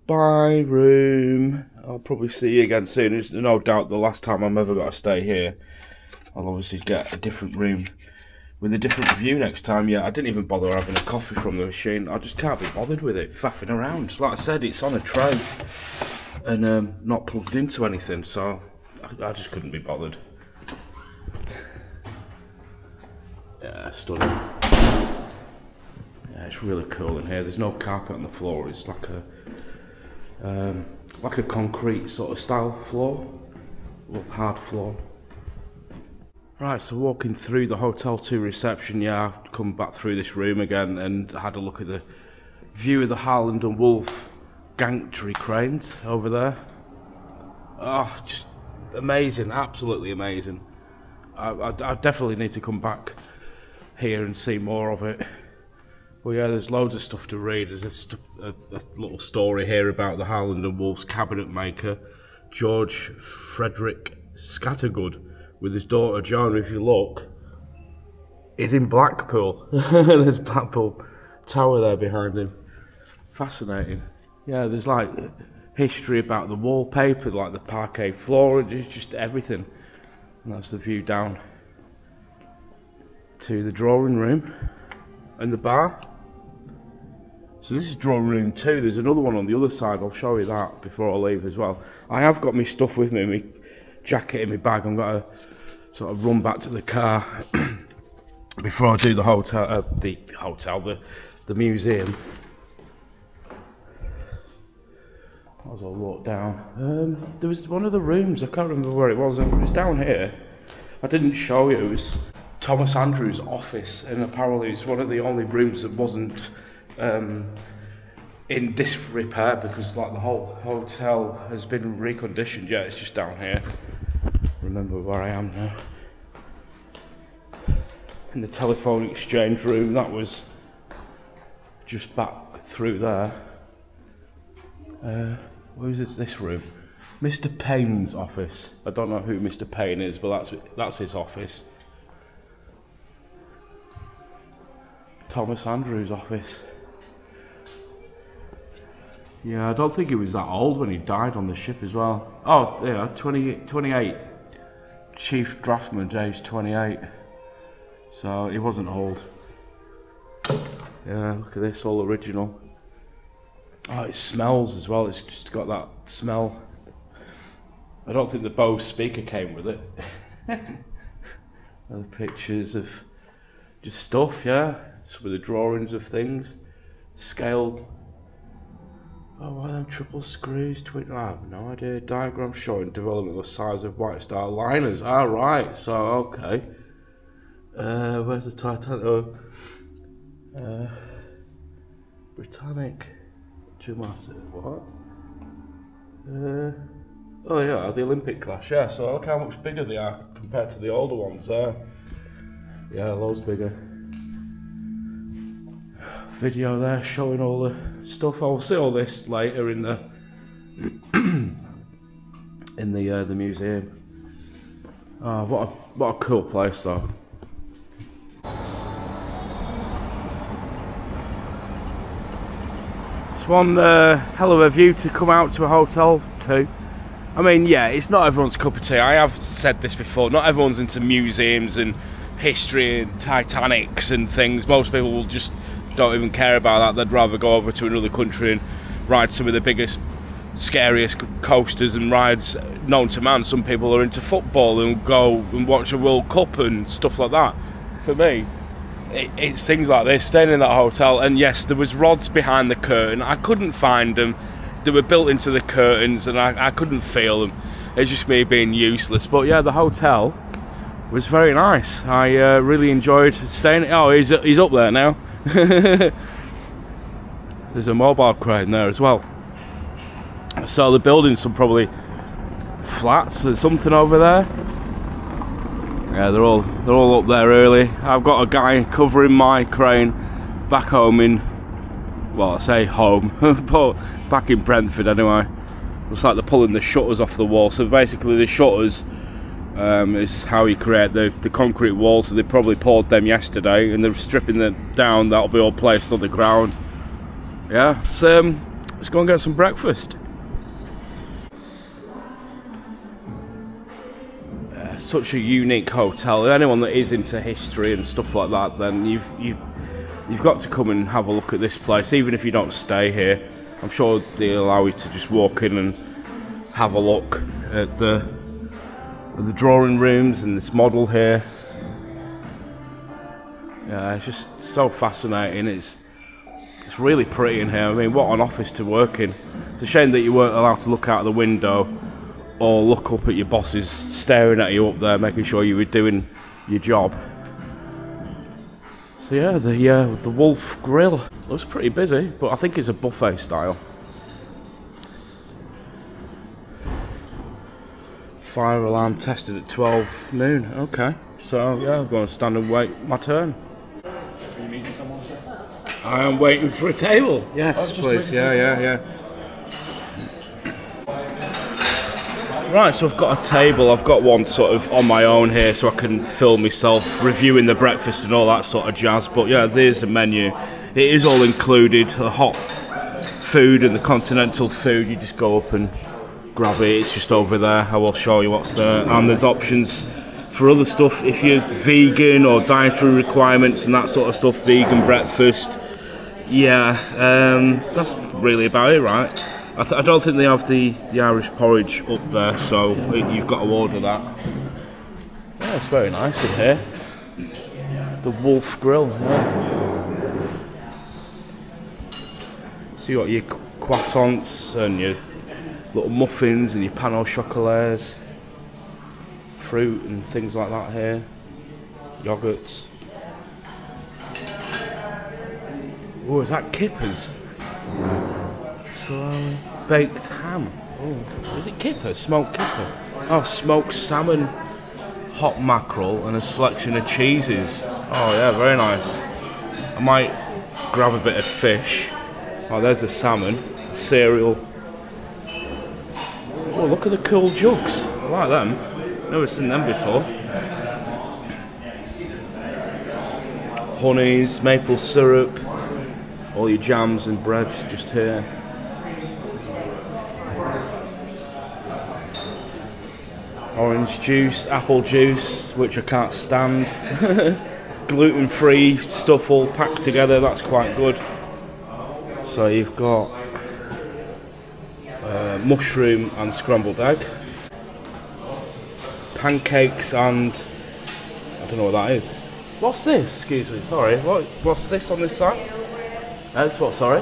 Bye, room. I'll probably see you again soon. There's no doubt the last time I'm ever going to stay here. I'll obviously get a different room with a different view next time. Yeah, I didn't even bother having a coffee from the machine. I just can't be bothered with it, faffing around. Like I said, it's on a tray and um, not plugged into anything, so I, I just couldn't be bothered. Yeah, stunning. Yeah, it's really cool in here. There's no carpet on the floor. It's like a um, like a concrete sort of style floor, or hard floor. Right, so walking through the Hotel 2 reception, yeah, I've come back through this room again and had a look at the view of the Harland and Wolff gantry cranes over there. Oh, just amazing, absolutely amazing. I, I, I definitely need to come back here and see more of it. Well, yeah, there's loads of stuff to read. There's a, a, a little story here about the Harland and Wolff's cabinet maker, George Frederick Scattergood with his daughter Joan, if you look, is in Blackpool. there's Blackpool Tower there behind him. Fascinating. Yeah, there's like history about the wallpaper, like the parquet floor, and just everything. And that's the view down to the drawing room and the bar. So this is drawing room two. There's another one on the other side. I'll show you that before I leave as well. I have got my stuff with me, my jacket in my bag. I'm to sort of run back to the car before I do the hotel, uh, the hotel, the, the museum. As I walk down, um, there was one of the rooms. I can't remember where it was. It was down here. I didn't show you. It was Thomas Andrews' office, and apparently it's one of the only rooms that wasn't um, in disrepair because like the whole hotel has been reconditioned. Yeah, it's just down here. Remember where I am now. In the telephone exchange room, that was just back through there. Uh, where's this, this room? Mr. Payne's office. I don't know who Mr. Payne is, but that's that's his office. Thomas Andrews' office. Yeah, I don't think he was that old when he died on the ship as well. Oh, yeah, 20, 28. Chief draftsman, age 28. So he wasn't old. Yeah, look at this, all original. Oh, it smells as well. It's just got that smell. I don't think the Bose speaker came with it. Other pictures of just stuff, yeah. Some of the drawings of things. Scale. Oh, why them triple screws? Twin. I have no idea. Diagram showing development of size of White Star liners. Ah, right. So, okay. Uh, where's the Titanic? Oh, uh, Britannic. Massive. What? Uh, oh yeah, the Olympic class. Yeah. So look how much bigger they are compared to the older ones there. Yeah, loads bigger. Video there showing all the stuff. I'll see all this later in the in the uh, the museum. Oh, what a what a cool place though. It's one uh, hell of a view to come out to a hotel to. I mean, yeah, it's not everyone's cup of tea. I have said this before. Not everyone's into museums and history and Titanics and things. Most people will just don't even care about that. They'd rather go over to another country and ride some of the biggest, scariest coasters and rides known to man. Some people are into football and go and watch a World Cup and stuff like that. For me, it, it's things like this. Staying in that hotel, and yes, there was rods behind the curtain. I couldn't find them. They were built into the curtains, and I, I couldn't feel them. It's just me being useless. But yeah, the hotel was very nice. I uh, really enjoyed staying. Oh, he's he's up there now. There's a mobile crane there as well. So the building's some probably flats. or something over there. Yeah, they're all they're all up there early. I've got a guy covering my crane back home in well, I say home, but back in Brentford anyway. Looks like they're pulling the shutters off the wall. So basically, the shutters um, is how you create the, the concrete walls. So they probably poured them yesterday, and they're stripping them down. That'll be all placed on the ground. Yeah, so um, let's go and get some breakfast. Uh, such a unique hotel. Anyone that is into history and stuff like that, then you've you've you've got to come and have a look at this place, even if you don't stay here. I'm sure they'll allow you to just walk in and have a look at the the drawing rooms and this model here. Yeah, it's just so fascinating. It's it's really pretty in here. I mean, what an office to work in. It's a shame that you weren't allowed to look out of the window or look up at your bosses staring at you up there, making sure you were doing your job. So yeah, the uh, the Wolff Grill looks pretty busy, but I think it's a buffet style. Fire alarm tested at 12 noon. Okay, so yeah, I'm going to stand and wait my turn. Are you meeting someone? sir? I am waiting for a table. Yes, please. Yeah, yeah, yeah. Right, so I've got a table. I've got one sort of on my own here, so I can film myself reviewing the breakfast and all that sort of jazz. But yeah, there's the menu. It is all included. The hot food and the continental food. You just go up and grab it. It's just over there. I will show you what's there. And there's options for other stuff if you're vegan or dietary requirements and that sort of stuff. Vegan breakfast. Yeah, um, that's really about it, right? I, I don't think they have the, the Irish porridge up there, so it- you've got to order that. Yeah, it's very nice in here. The Wolff Grill. Yeah. So you got your croissants and your little muffins and your pan au chocolats, fruit and things like that here, yogurts. Oh, is that kippers? Slowly baked ham. Oh, is it kipper? Smoked kipper? Oh, smoked salmon, hot mackerel, and a selection of cheeses. Oh yeah, very nice. I might grab a bit of fish. Oh, there's the salmon, cereal. Oh, look at the cool jugs. I like them. Never seen them before. Honeys, maple syrup, all your jams and breads just here. Orange juice, apple juice, which I can't stand. Gluten free stuff all packed together, that's quite good. So you've got mushroom and scrambled egg, pancakes and I don't know what that is. What's this? Excuse me, sorry. What? What's this on this side? That's what? Sorry.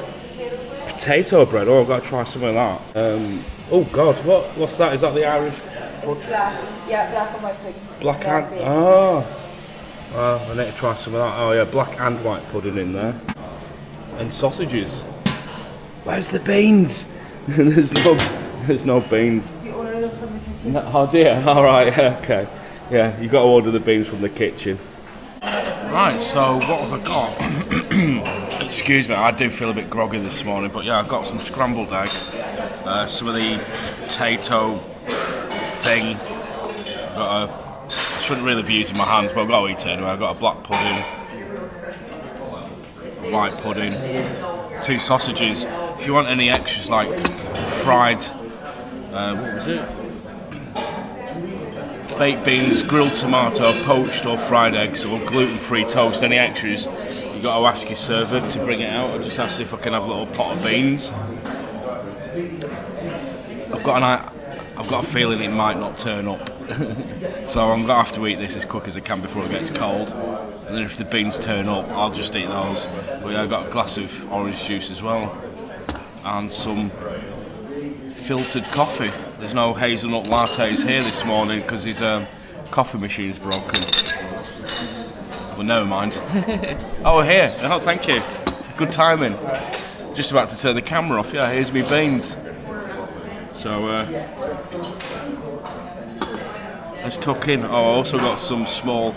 Potato bread. Oh, I've got to try some of that. Um, oh God, what? What's that? Is that the Irish Black, yeah, black and white pudding. black Dark and? beer. Oh. Well, I need to try some of that. Oh yeah, black and white pudding in there, and sausages. Where's the beans? there's no, there's no beans. We ordered them from the kitchen. No, oh dear. All right. Okay. Yeah, you got to order the beans from the kitchen. Right. So what have I got? Excuse me. I do feel a bit groggy this morning, but yeah, I've got some scrambled egg, uh, some of the potato thing. I've got a. I shouldn't really be using my hands, but I've got to eat it anyway. I've got a black pudding, a white pudding, two sausages. If you want any extras like fried, uh, what was it? baked beans, grilled tomato, poached or fried eggs, or gluten-free toast. Any extras, you got to ask your server to bring it out. I just asked if I can have a little pot of beans. I've got an, I've got a feeling it might not turn up, so I'm gonna have to eat this as quick as I can before it gets cold. And then if the beans turn up, I'll just eat those. But yeah, I've got a glass of orange juice as well, and some filtered coffee. There's no hazelnut lattes here this morning because his um, coffee machine's broken. Well, never mind. oh, we're here. Oh, thank you. Good timing. Just about to turn the camera off. Yeah, here's me beans. So, uh, let's tuck in. Oh, I also got some small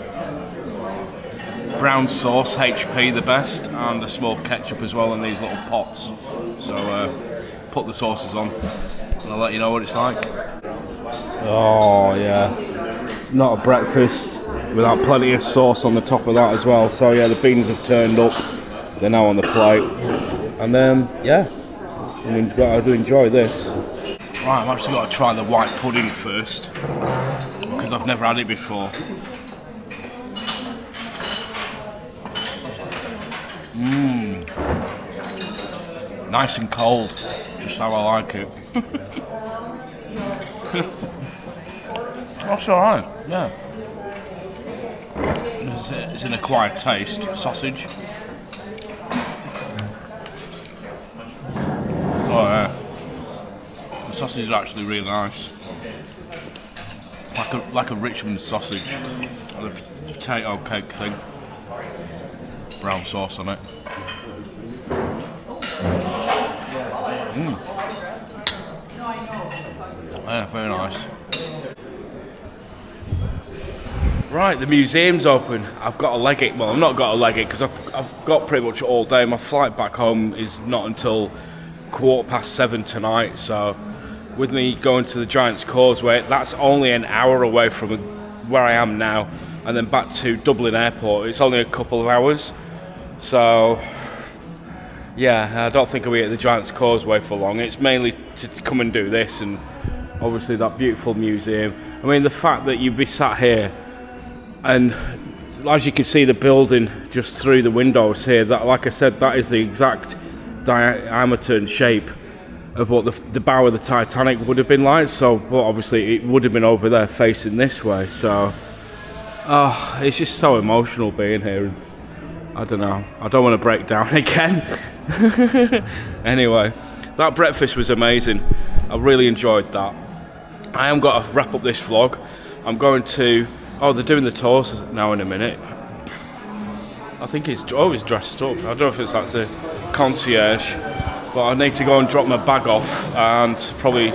brown sauce, HP the best, and a small ketchup as well in these little pots. So, uh, put the sauces on, and I'll let you know what it's like. Oh, yeah. Not a breakfast without plenty of sauce on the top of that as well. So, yeah, the beans have turned up. They're now on the plate. And then, um, yeah, I'm going to enjoy this. Right, I've actually got to try the white pudding first because I've never had it before. Mmm. Nice and cold, just how I like it. That's alright, yeah. It's, it's an acquired taste. Sausage. Oh yeah. The sausage is actually really nice. Like a like a Richmond sausage. And a potato cake thing. Brown sauce on it. Mm. Yeah, very nice. Right, the museum's open. I've got to leg it. Well, I've not got to leg it because I've, I've got pretty much all day. My flight back home is not until quarter past seven tonight. So, with me going to the Giant's Causeway, that's only an hour away from where I am now, and then back to Dublin Airport. It's only a couple of hours. So, yeah, I don't think I'll be at the Giant's Causeway for long. It's mainly to come and do this and obviously that beautiful museum. I mean, the fact that you'd be sat here and as you can see the building just through the windows here, that, like I said, that is the exact diameter and shape of what the, the bow of the Titanic would have been like. So, obviously it would have been over there facing this way. So, oh, it's just so emotional being here. I don't know. I don't want to break down again. anyway, that breakfast was amazing. I really enjoyed that. I am going to wrap up this vlog. I'm going to. Oh, they're doing the tours now in a minute. I think he's oh, always dressed up. I don't know if it's like the concierge, but I need to go and drop my bag off and probably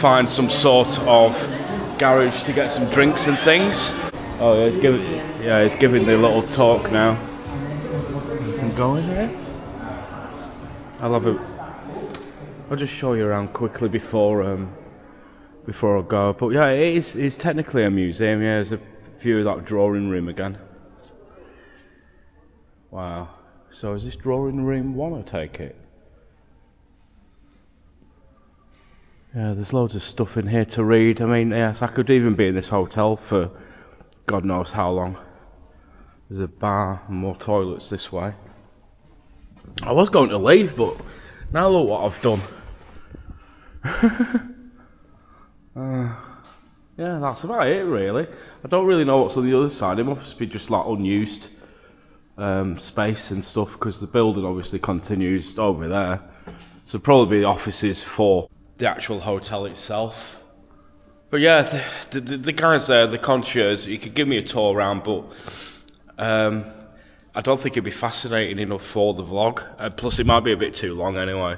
find some sort of garage to get some drinks and things. Oh, yeah, he's giving, yeah, he's giving the little talk now. I'm going here. I love it. I'll just show you around quickly before um, before I go. But yeah, it is it's technically a museum. Yeah, there's a view of that drawing room again. Wow. So is this drawing room one, I take it? Yeah, there's loads of stuff in here to read. I mean, yes, I could even be in this hotel for God knows how long. There's a bar and more toilets this way. I was going to leave, but now look what I've done. uh, yeah, that's about it, really. I don't really know what's on the other side. It must be just like unused um, space and stuff because the building obviously continues over there. So probably the offices for the actual hotel itself. But yeah, the, the, the guys there, the concierge, you could give me a tour around, but um, I don't think it'd be fascinating enough for the vlog. Uh, plus, it might be a bit too long anyway.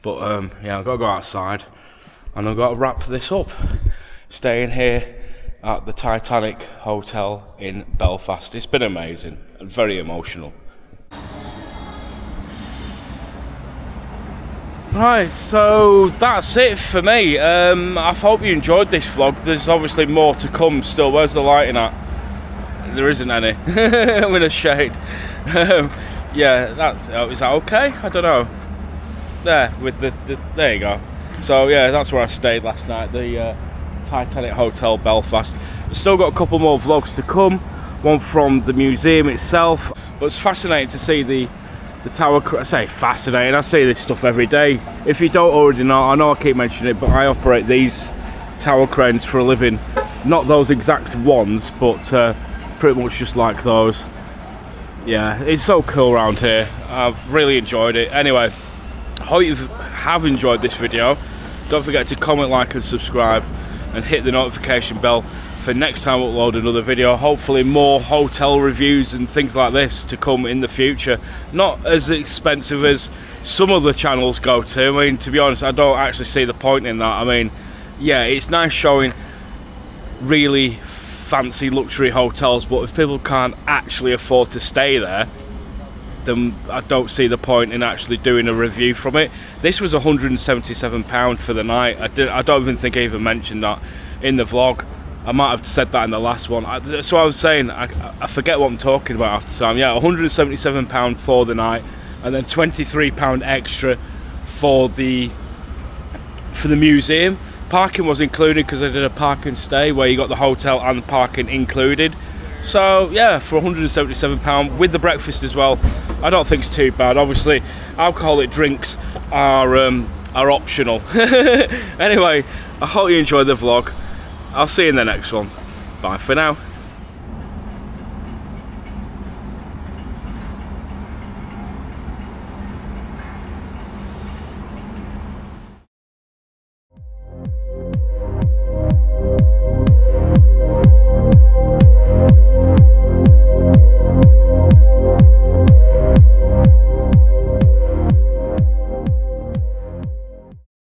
But um, yeah, I've got to go outside and I've got to wrap this up. Staying here at the Titanic Hotel in Belfast. It's been amazing and very emotional. Right, so that's it for me. Um, I hope you enjoyed this vlog. There's obviously more to come still. Where's the lighting at? There isn't any. I'm in a shade. Um, yeah, that's. Oh, is that okay? I don't know. There, with the, the, There you go. So yeah, that's where I stayed last night. The uh, Titanic Hotel Belfast. Still got a couple more vlogs to come. One from the museum itself. But it's fascinating to see the the tower I say fascinating I see this stuff every day if you don't already know I know I keep mentioning it but I operate these tower cranes for a living not those exact ones but uh, pretty much just like those yeah it's so cool around here I've really enjoyed it anyway hope you have enjoyed this video don't forget to comment like and subscribe and hit the notification bell for next time I upload another video. Hopefully more hotel reviews and things like this to come in the future. Not as expensive as some other channels go to. I mean, to be honest, I don't actually see the point in that. I mean, yeah, it's nice showing really fancy luxury hotels, but if people can't actually afford to stay there, then I don't see the point in actually doing a review from it. This was 177 pound for the night. I did. I don't even think I even mentioned that in the vlog. I might have said that in the last one. I, so I was saying, I, I forget what I'm talking about after time. Yeah, 177 pound for the night, and then 23 pound extra for the for the museum. Parking was included because I did a park and stay where you got the hotel and parking included. So yeah, for 177 pound with the breakfast as well, I don't think it's too bad. Obviously, alcoholic drinks are um, are optional. anyway, I hope you enjoyed the vlog. I'll see you in the next one. Bye for now.